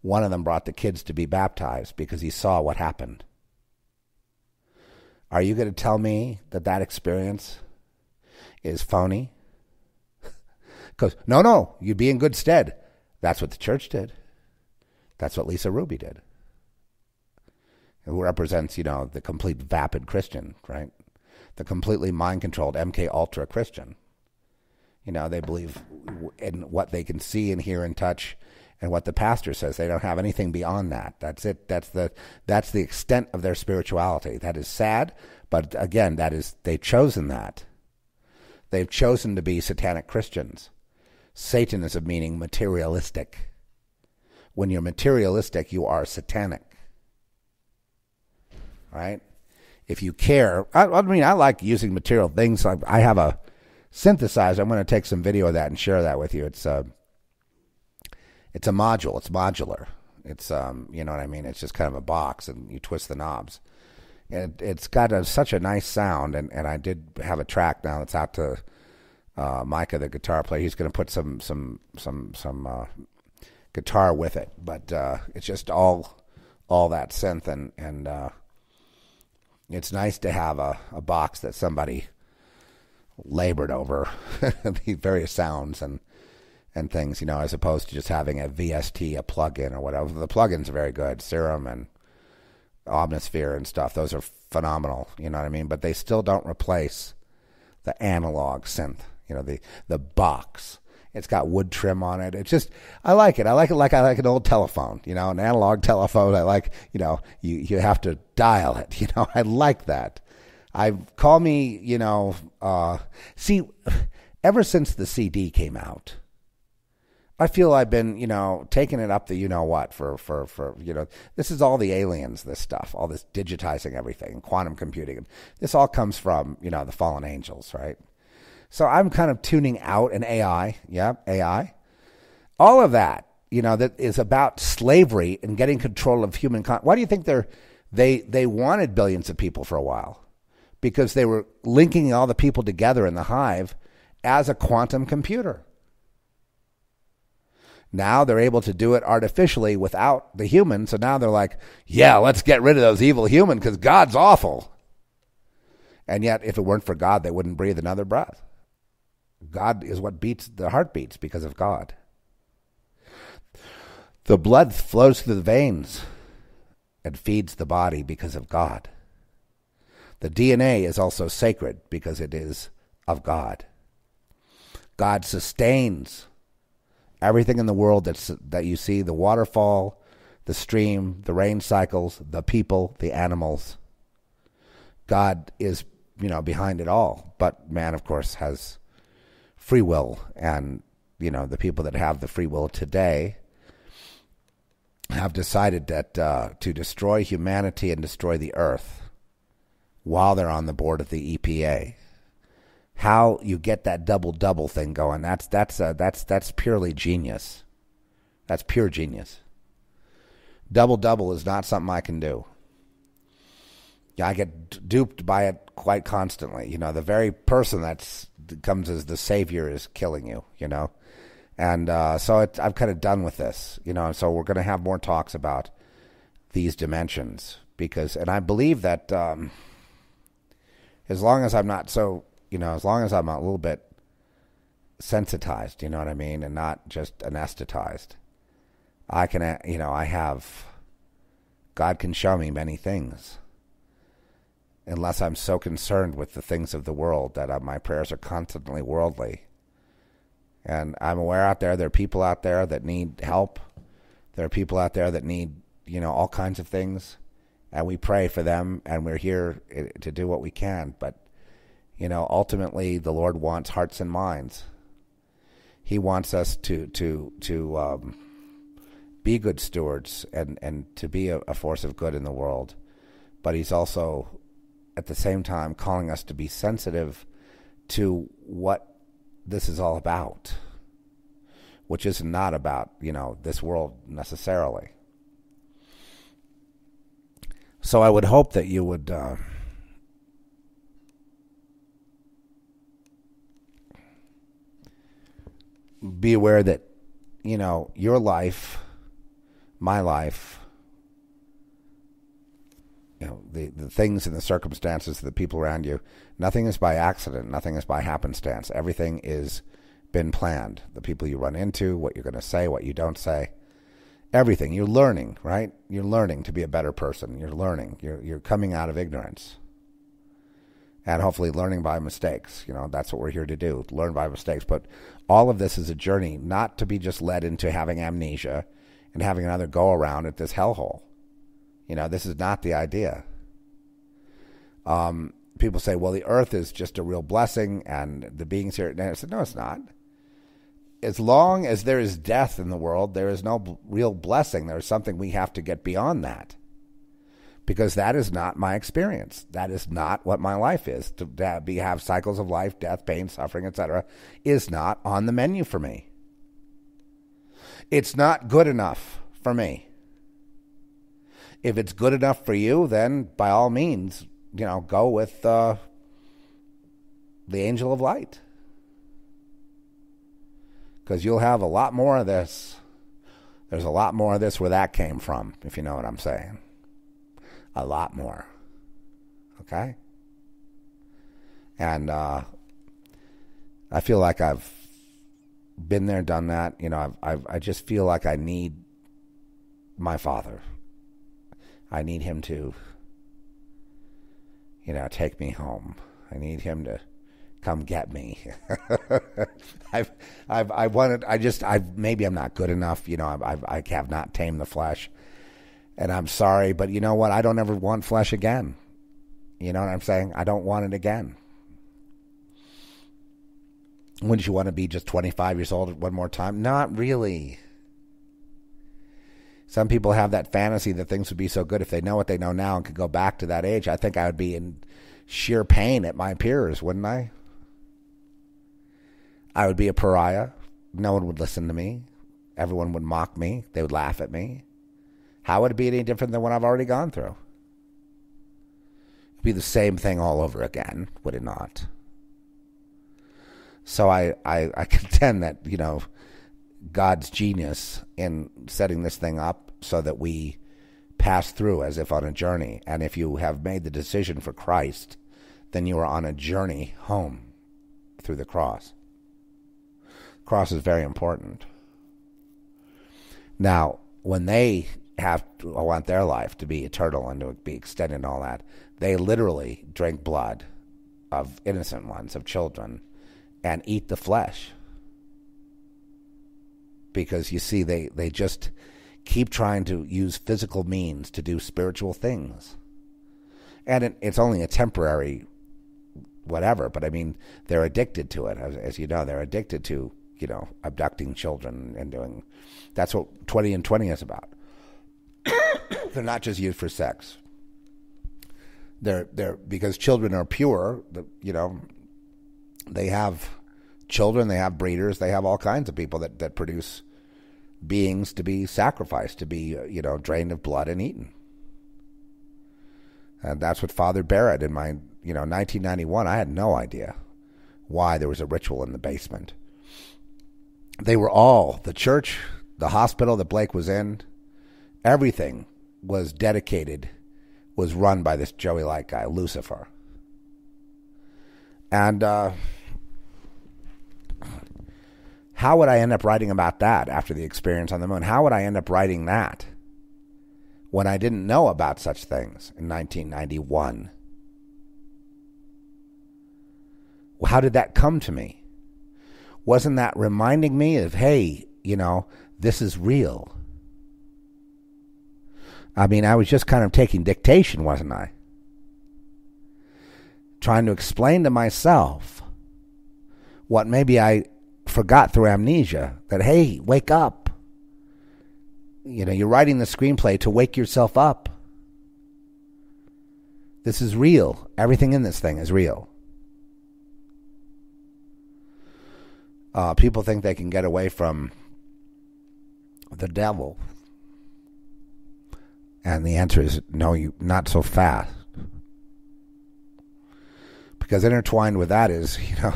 One of them brought the kids to be baptized because he saw what happened. Are you going to tell me that that experience is phony? Because no, no, you'd be in good stead. That's what the church did. That's what Lisa Ruby did. Who represents, you know, the complete vapid Christian, right? The completely mind controlled MK Ultra Christian. You know, they believe in what they can see and hear and touch and what the pastor says. They don't have anything beyond that. That's it. That's the that's the extent of their spirituality. That is sad, but again, that is they've chosen that. They've chosen to be satanic Christians. Satanism meaning materialistic. When you're materialistic, you are satanic. Right? If you care, I, I mean, I like using material things. I, I have a synthesizer. I'm going to take some video of that and share that with you. It's a, it's a module. It's modular. It's um, you know what I mean. It's just kind of a box, and you twist the knobs. And it's got a, such a nice sound, and, and I did have a track now that's out to uh, Micah, the guitar player. He's going to put some some some some uh, guitar with it, but uh, it's just all all that synth and and uh, it's nice to have a, a box that somebody labored over the various sounds and and things, you know, as opposed to just having a VST, a plugin or whatever. The plugins are very good, Serum and Omnisphere and stuff. Those are phenomenal, you know what I mean? But they still don't replace the analog synth, you know, the the box. It's got wood trim on it. It's just I like it. I like it like I like an old telephone, you know, an analog telephone. I like, you know, you you have to dial it, you know. I like that. I call me, you know, uh see ever since the CD came out, I feel I've been, you know, taking it up the you know what for, for, for, you know, this is all the aliens, this stuff, all this digitizing everything, quantum computing. This all comes from, you know, the fallen angels, right? So I'm kind of tuning out an AI, yeah, AI. All of that, you know, that is about slavery and getting control of human. Con- Why do you think they're, they, they wanted billions of people for a while? Because they were linking all the people together in the hive as a quantum computer. Now they're able to do it artificially without the human. So now they're like, yeah, let's get rid of those evil humans because God's awful. And yet, if it weren't for God, they wouldn't breathe another breath. God is what beats the heartbeats because of God. The blood flows through the veins and feeds the body because of God. The DNA is also sacred because it is of God. God sustains everything in the world that's, that you see the waterfall, the stream, the rain cycles, the people, the animals. God is, you know, behind it all. But man, of course, has free will. And, you know, the people that have the free will today have decided that uh, to destroy humanity and destroy the earth while they're on the board of the EPA how you get that double double thing going. That's that's uh, that's that's purely genius. That's pure genius. Double double is not something I can do. I get duped by it quite constantly. You know, the very person that comes as the savior is killing you. You know, and uh, so it, I'm kind of done with this. You know, And so we're going to have more talks about these dimensions because, and I believe that um, as long as I'm not so you know, as long as I'm a little bit sensitized, you know what I mean, and not just anesthetized, I can, you know, I have, God can show me many things. Unless I'm so concerned with the things of the world that uh, my prayers are constantly worldly. And I'm aware out there, there are people out there that need help. There are people out there that need, you know, all kinds of things. And we pray for them, and we're here eh, to do what we can. But you know, ultimately, the Lord wants hearts and minds. He wants us to to to um, be good stewards and and to be a, a force of good in the world, but He's also, at the same time, calling us to be sensitive to what this is all about, which is not about you know this world necessarily. So I would hope that you would. Uh, be aware that you know your life, my life, you know the the things and the circumstances, of the people around you. Nothing is by accident. Nothing is by happenstance. Everything is been planned. The people you run into, what you're going to say, what you don't say, everything. You're learning, right? You're learning to be a better person. You're learning. You're you're coming out of ignorance and hopefully learning by mistakes. You know, that's what we're here to do, learn by mistakes. But all of this is a journey, not to be just led into having amnesia and having another go around at this hellhole. You know, this is not the idea. Um, people say, well, the earth is just a real blessing and the beings here. And I said, no, it's not. As long as there is death in the world, there is no b- real blessing. There's something we have to get beyond that because that is not my experience. That is not what my life is. To, to be have cycles of life, death, pain, suffering, etc., is not on the menu for me. It's not good enough for me. If it's good enough for you, then by all means, you know, go with uh, the angel of light. Because you'll have a lot more of this. There's a lot more of this where that came from, if you know what I'm saying a lot more. Okay? And uh, I feel like I've been there, done that. You know, I've, I've, I just feel like I need my father. I need him to, you know, take me home. I need him to come get me. I've, I've, I wanted, I just, I maybe I'm not good enough. You know, I've, I've, I have not tamed the flesh, and I'm sorry, but you know what? I don't ever want flesh again. You know what I'm saying? I don't want it again. Wouldn't you want to be just 25 years old one more time? Not really. Some people have that fantasy that things would be so good if they know what they know now and could go back to that age. I think I would be in sheer pain at my peers, wouldn't I? I would be a pariah. No one would listen to me. Everyone would mock me. They would laugh at me. How would it be any different than what I've already gone through? It'd be the same thing all over again, would it not? So I, I, I contend that, you know, God's genius in setting this thing up so that we pass through as if on a journey. And if you have made the decision for Christ, then you are on a journey home through the cross. Cross is very important. Now, when they have to, want their life to be eternal and to be extended and all that, they literally drink blood of innocent ones, of children, and eat the flesh. Because you see, they, they just keep trying to use physical means to do spiritual things. And it, it's only a temporary whatever, but I mean, they're addicted to it. As, as, you know, they're addicted to, you know, abducting children and doing that's what 20 and 20 is about. they're not just used for sex. They're, they're, because children are pure, you know, they have children, they have breeders, they have all kinds of people that, that produce beings to be sacrificed, to be, uh, you know, drained of blood and eaten. And that's what Father Barrett in my, you know, 1991, I had no idea why there was a ritual in the basement. They were all, the church, the hospital that Blake was in, everything was dedicated, was run by this Joey Light guy, Lucifer. And, uh, how would I end up writing about that after the experience on the moon? How would I end up writing that when I didn't know about such things in 1991? How did that come to me? Wasn't that reminding me of, hey, you know, this is real? I mean, I was just kind of taking dictation, wasn't I? Trying to explain to myself what maybe I forgot through amnesia that, hey, wake up. You know, you're writing the screenplay to wake yourself up. This is real. Everything in this thing is real. Uh, people think they can get away from the devil. And the answer is no, you not so fast. Because intertwined with that is, you know,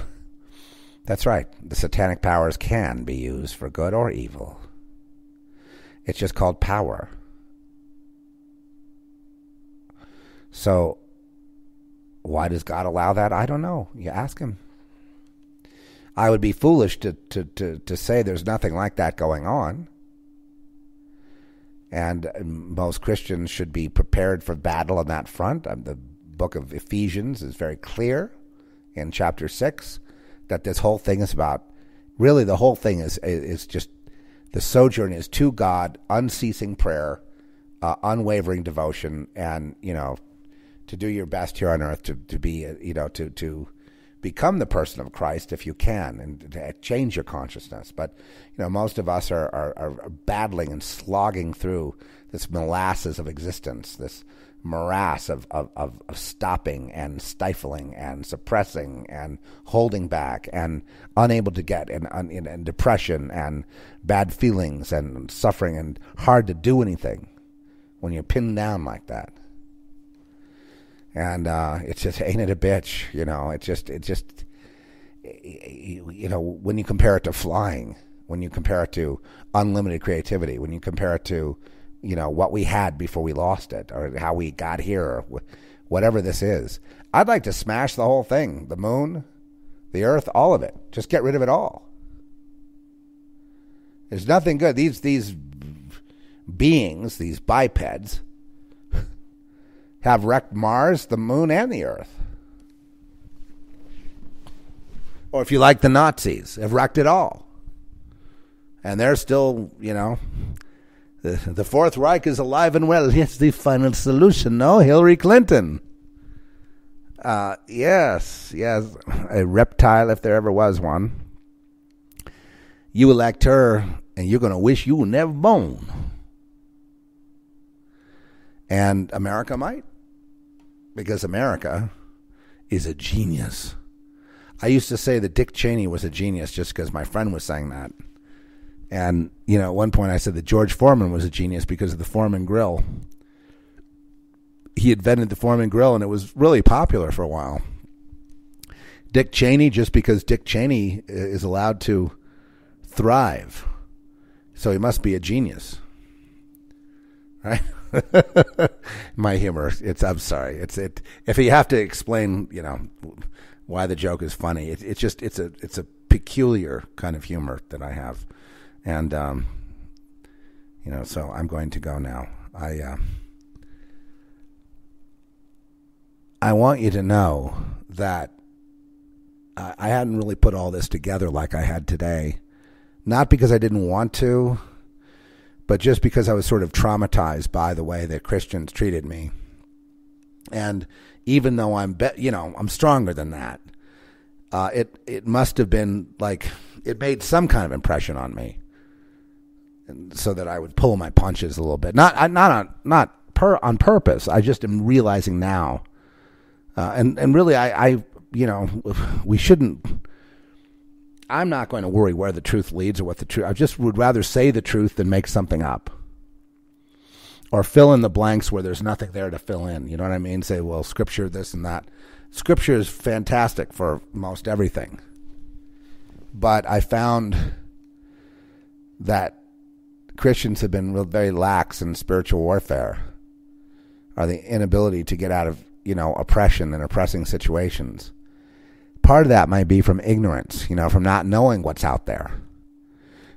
that's right. The satanic powers can be used for good or evil. It's just called power. So, why does God allow that? I don't know. You ask Him. I would be foolish to, to, to, to say there's nothing like that going on. And most Christians should be prepared for battle on that front. Um, the book of Ephesians is very clear in chapter 6 that this whole thing is about. Really, the whole thing is is just the sojourn is to God, unceasing prayer, uh, unwavering devotion, and you know, to do your best here on earth to to be you know to to become the person of Christ if you can and to change your consciousness. But you know, most of us are are, are battling and slogging through this molasses of existence, this morass of, of, of, of, stopping and stifling and suppressing and holding back and unable to get and, and, and depression and bad feelings and suffering and hard to do anything when you're pinned down like that. And uh, it's just ain't it a bitch, you know? It's just it's just you know when you compare it to flying, when you compare it to unlimited creativity, when you compare it to you know what we had before we lost it or how we got here or whatever this is. I'd like to smash the whole thing the moon, the earth, all of it. Just get rid of it all. There's nothing good. These, these beings, these bipeds, have wrecked Mars, the moon, and the earth. Or if you like the Nazis, have wrecked it all. And they're still, you know, the, Fourth Reich is alive and well. Yes, the final solution. No, Hillary Clinton. Uh, yes, yes, a reptile if there ever was one. You elect her, and you're going to wish you were never born. And America might, because America is a genius. I used to say that Dick Cheney was a genius just because my friend was saying that. And, you know, at one point I said that George Foreman was a genius because of the Foreman grill. He invented the Foreman grill and it was really popular for a while. Dick Cheney, just because Dick Cheney uh, is allowed to thrive. So he must be a genius. Right? My humor. It's I'm sorry. It's it if you have to explain, you know, why the joke is funny. It, it's just it's a it's a peculiar kind of humor that I have. And um you know, so I'm going to go now. I uh, I want you to know that I, I hadn't really put all this together like I had today. Not because I didn't want to, but just because I was sort of traumatized by the way that Christians treated me. And even though I'm, be- you know, I'm stronger than that, uh, it it must have been like it made some kind of impression on me, so that I would pull my punches a little bit. Not not on not per on purpose. I just am realizing now, uh, and and really, I, I you know we shouldn't. I'm not going to worry where the truth leads or what the truth. I just would rather say the truth than make something up. Or fill in the blanks where there's nothing there to fill in. You know what I mean? Say, well, scripture, this and that. Scripture is fantastic for most everything. But I found that Christians have been very lax in spiritual warfare, or the inability to get out of, you know, oppression and oppressing situations part of that might be from ignorance, you know, from not knowing what's out there.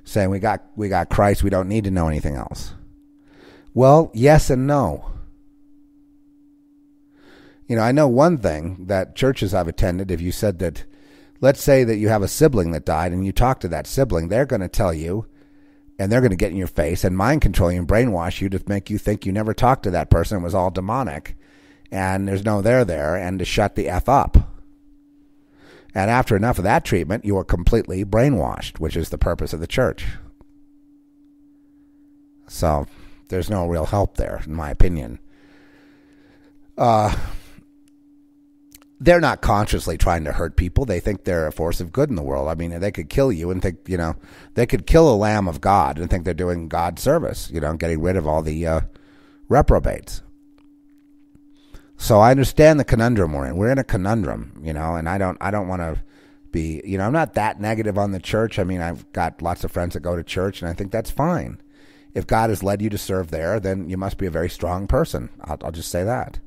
Saying we got we got Christ, we don't need to know anything else. Well, yes and no. You know, I know one thing that churches I've attended, if you said that let's say that you have a sibling that died and you talk to that sibling, they're going to tell you and they're going to get in your face and mind control you and brainwash you to make you think you never talked to that person, it was all demonic and there's no there there and to shut the F up. And after enough of that treatment, you are completely brainwashed, which is the purpose of the church. So there's no real help there, in my opinion. Uh, they're not consciously trying to hurt people. They think they're a force of good in the world. I mean, they could kill you and think, you know, they could kill a lamb of God and think they're doing God service, you know, getting rid of all the uh, reprobates. So I understand the conundrum we're in. We're in a conundrum, you know, and I don't I don't want to be, you know, I'm not that negative on the church. I mean, I've got lots of friends that go to church and I think that's fine. If God has led you to serve there, then you must be a very strong person. I'll, I'll just say that.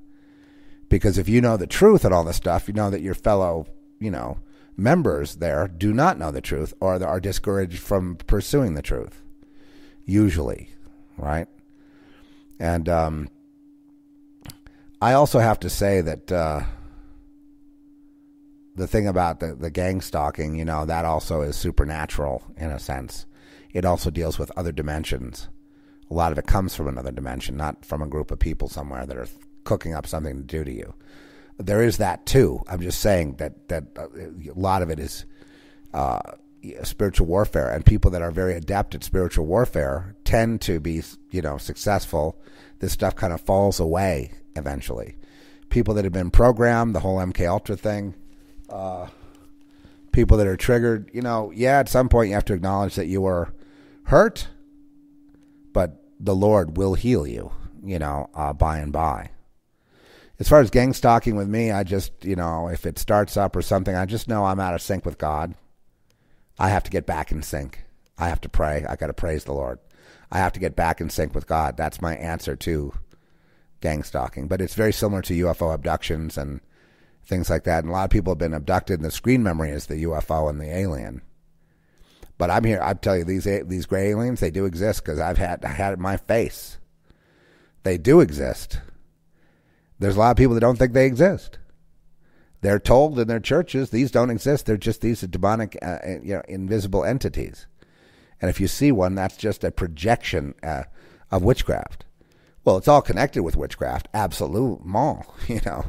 Because if you know the truth and all this stuff, you know that your fellow, you know, members there do not know the truth or are discouraged from pursuing the truth. Usually, right? And um, I also have to say that uh, the thing about the, the gang stalking, you know, that also is supernatural in a sense. It also deals with other dimensions. A lot of it comes from another dimension, not from a group of people somewhere that are cooking up something to do to you. There is that too. I'm just saying that that uh, a lot of it is uh, spiritual warfare, and people that are very adept at spiritual warfare tend to be, you know, successful. This stuff kind of falls away eventually. People that have been programmed, the whole MK Ultra thing, uh, people that are triggered, you know, yeah, at some point you have to acknowledge that you were hurt, but the Lord will heal you, you know, uh, by and by. As far as gang stalking with me, I just, you know, if it starts up or something, I just know I'm out of sync with God. I have to get back in sync. I have to pray. I got to praise the Lord. I have to get back in sync with God. That's my answer to gang stalking, but it's very similar to UFO abductions and things like that. And a lot of people have been abducted, and the screen memory is the UFO and the alien. But I'm here. I tell you, these these gray aliens, they do exist because I've had I had it in my face. They do exist. There's a lot of people that don't think they exist. They're told in their churches these don't exist. They're just these demonic, uh, you know, invisible entities. And if you see one, that's just a projection uh, of witchcraft. Well, it's all connected with witchcraft. Absolute, you know.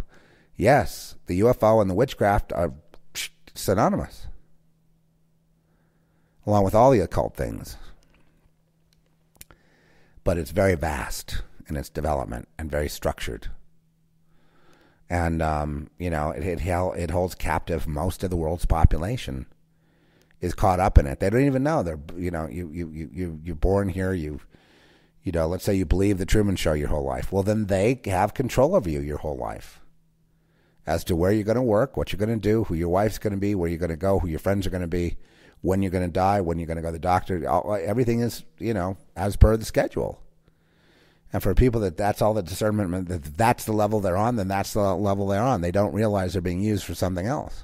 Yes, the UFO and the witchcraft are synonymous, along with all the occult things. But it's very vast in its development and very structured. And, um, you know, it, it, it holds captive most of the world's population is caught up in it. They don't even know. They're, you know, you, you, you, you, you're born here, you you know, let's say you believe the Truman Show your whole life. Well, then they have control over you your whole life as to where you're going to work, what you're going to do, who your wife's going to be, where you're going to go, who your friends are going to be, when you're going to die, when you're going to go to the doctor. Everything is, you know, as per the schedule. And for people that that's all the discernment, that that's the level they're on, then that's the level they're on. They don't realize they're being used for something else.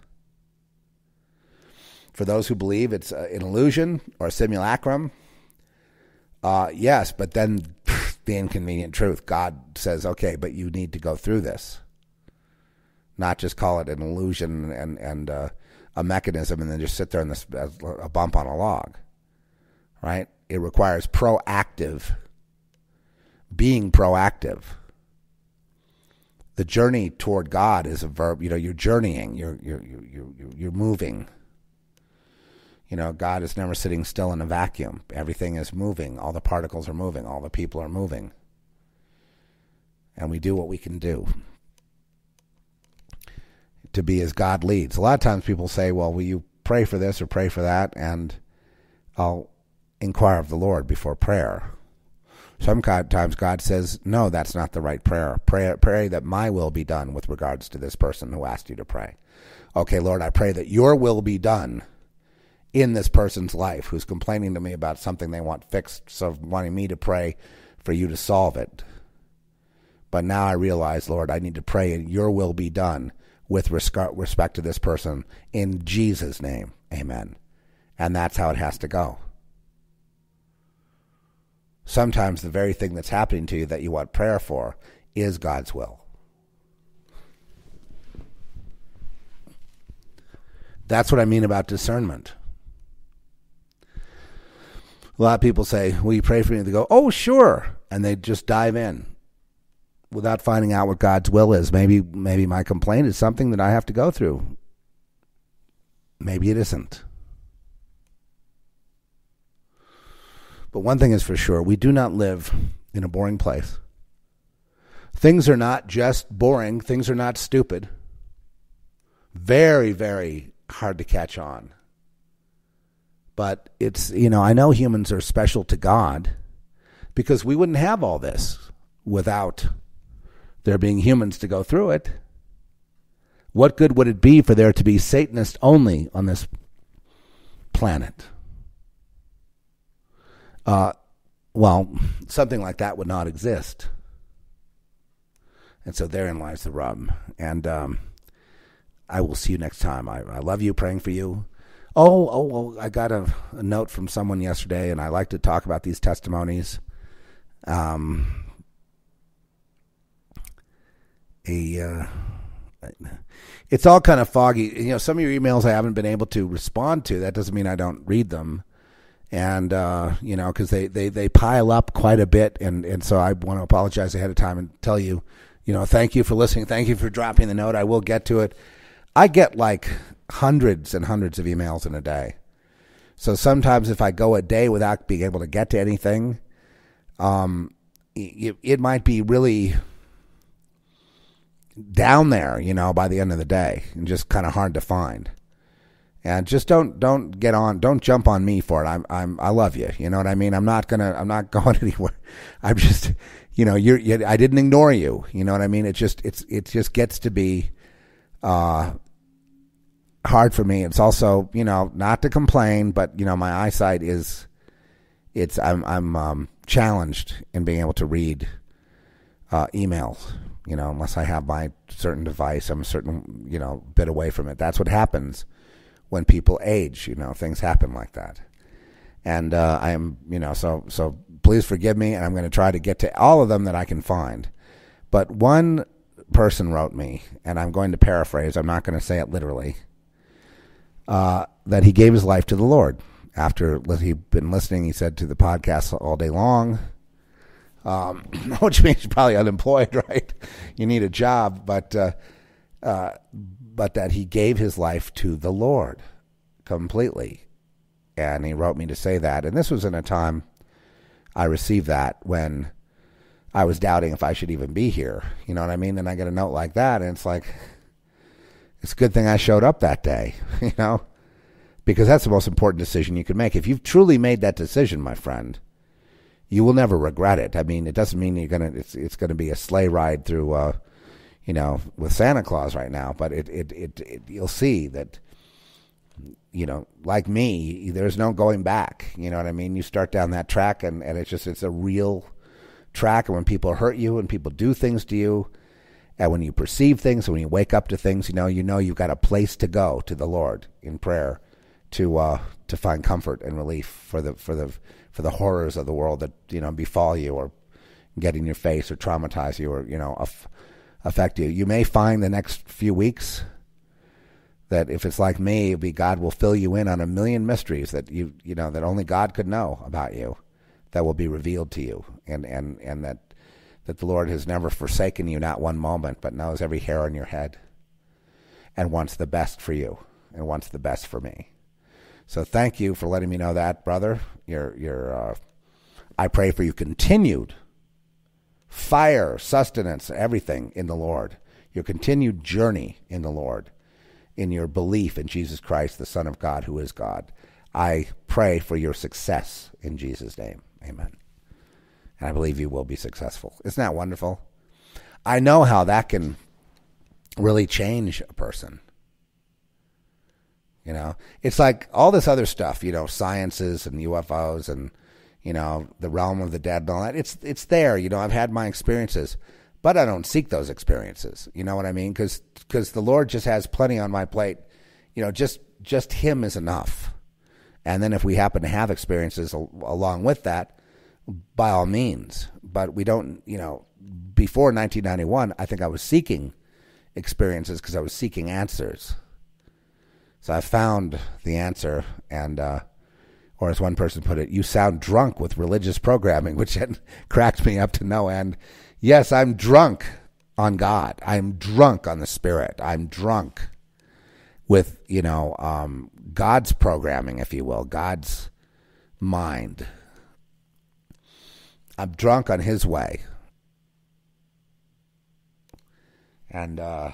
For those who believe it's an illusion or a simulacrum, uh, yes, but then the inconvenient truth. God says, okay, but you need to go through this. Not just call it an illusion and, and uh, a mechanism and then just sit there in this, a bump on a log. Right? It requires proactive, being proactive. The journey toward God is a verb. You know, you're journeying, you're, you're, you're, you're, you're moving. You know, God is never sitting still in a vacuum. Everything is moving. All the particles are moving. All the people are moving. And we do what we can do to be as God leads. A lot of times people say, well, will you pray for this or pray for that? And I'll inquire of the Lord before prayer. Sometimes God says, no, that's not the right prayer. Pray, pray that my will be done with regards to this person who asked you to pray. Okay, Lord, I pray that your will be done in this person's life who's complaining to me about something they want fixed, so wanting me to pray for you to solve it. But now I realize, Lord, I need to pray and your will be done with respect to this person in Jesus' name. Amen. And that's how it has to go. Sometimes the very thing that's happening to you that you want prayer for is God's will. That's what I mean about discernment. A lot of people say, Will you pray for me? They go, Oh, sure. And they just dive in without finding out what God's will is. Maybe maybe my complaint is something that I have to go through. Maybe it isn't. But one thing is for sure, we do not live in a boring place. Things are not just boring, things are not stupid. Very, very hard to catch on. But it's, you know, I know humans are special to God because we wouldn't have all this without there being humans to go through it. What good would it be for there to be Satanists only on this planet? Uh, well, something like that would not exist. And so therein lies the rub. And um, I will see you next time. I, I love you, praying for you. Oh, oh, oh! I got a, a, note from someone yesterday, and I like to talk about these testimonies. Um, a, uh, it's all kind of foggy. You know, some of your emails I haven't been able to respond to. That doesn't mean I don't read them, and uh, you know, because they, they they pile up quite a bit, and and so I want to apologize ahead of time and tell you, you know, thank you for listening, thank you for dropping the note. I will get to it. I get like hundreds and hundreds of emails in a day. So sometimes if I go a day without being able to get to anything, um, it, it might be really down there, you know, by the end of the day, and just kind of hard to find. And just don't don't get on, don't jump on me for it. I'm I'm I love you. You know what I mean. I'm not gonna I'm not going anywhere. I'm just, you know, you're. You, I didn't ignore you. You know what I mean. It just it's it just gets to be, uh, hard for me. It's also, you know, not to complain, but you know, my eyesight is it's I'm I'm um, challenged in being able to read uh, emails. You know, unless I have my certain device, I'm a certain you know bit away from it. That's what happens when people age. You know, things happen like that. And uh, I am, you know, so so please forgive me, and I'm going to try to get to all of them that I can find. But one person wrote me, and I'm going to paraphrase. I'm not going to say it literally. Uh, that he gave his life to the Lord after he'd been listening. He said to the podcast all day long, um, which means you're probably unemployed, right? You need a job, but uh, uh, but that he gave his life to the Lord completely, and he wrote me to say that. And this was in a time I received that when I was doubting if I should even be here. You know what I mean? And I get a note like that, and it's like, it's a good thing I showed up that day, you know, because that's the most important decision you can make. If you've truly made that decision, my friend, you will never regret it. I mean, it doesn't mean you're gonna it's it's gonna be a sleigh ride through, uh, you know, with Santa Claus right now. But it it, it it you'll see that you know, like me, there's no going back. You know what I mean? You start down that track, and, and it's just it's a real track. And when people hurt you, and people do things to you, and when you perceive things, and when you wake up to things, you know, you know you've got a place to go to the Lord in prayer to uh, to find comfort and relief for the for the for the horrors of the world that you know befall you or get in your face or traumatize you or you know affect you. You may find the next few weeks that if it's like me, be God will fill you in on a million mysteries that you you know that only God could know about you, that will be revealed to you, and and and that that the Lord has never forsaken you, not one moment, but knows every hair on your head, and wants the best for you, and wants the best for me. So thank you for letting me know that, brother. Your your uh, I pray for you continued fire, sustenance, everything in the Lord. Your continued journey in the Lord in your belief in Jesus Christ, the Son of God, who is God. I pray for your success in Jesus' name. Amen. And I believe you will be successful. Isn't that wonderful? I know how that can really change a person. You know, it's like all this other stuff, you know, sciences and UFOs and, you know, the realm of the dead and all that. It's, it's there. You know, I've had my experiences but I don't seek those experiences. You know what I mean? Because because the Lord just has plenty on my plate. You know, just just Him is enough. And then if we happen to have experiences al- along with that, by all means. But we don't. You know, before 1991, I think I was seeking experiences because I was seeking answers. So I found the answer, and uh, or as one person put it, you sound drunk with religious programming, which had cracked me up to no end. Yes, I'm drunk on God. I'm drunk on the Spirit. I'm drunk with, you know, um, God's programming, if you will, God's mind. I'm drunk on His way. And uh,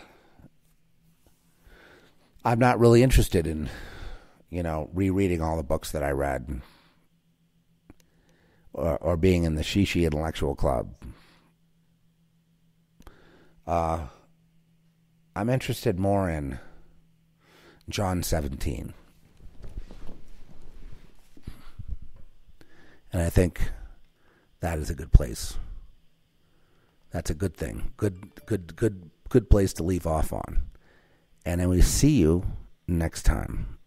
I'm not really interested in, you know, rereading all the books that I read or, or being in the Shishi Intellectual Club. Uh, I'm interested more in John 17. And I think that is a good place. That's a good thing. Good good good good place to leave off on. And then we see you next time.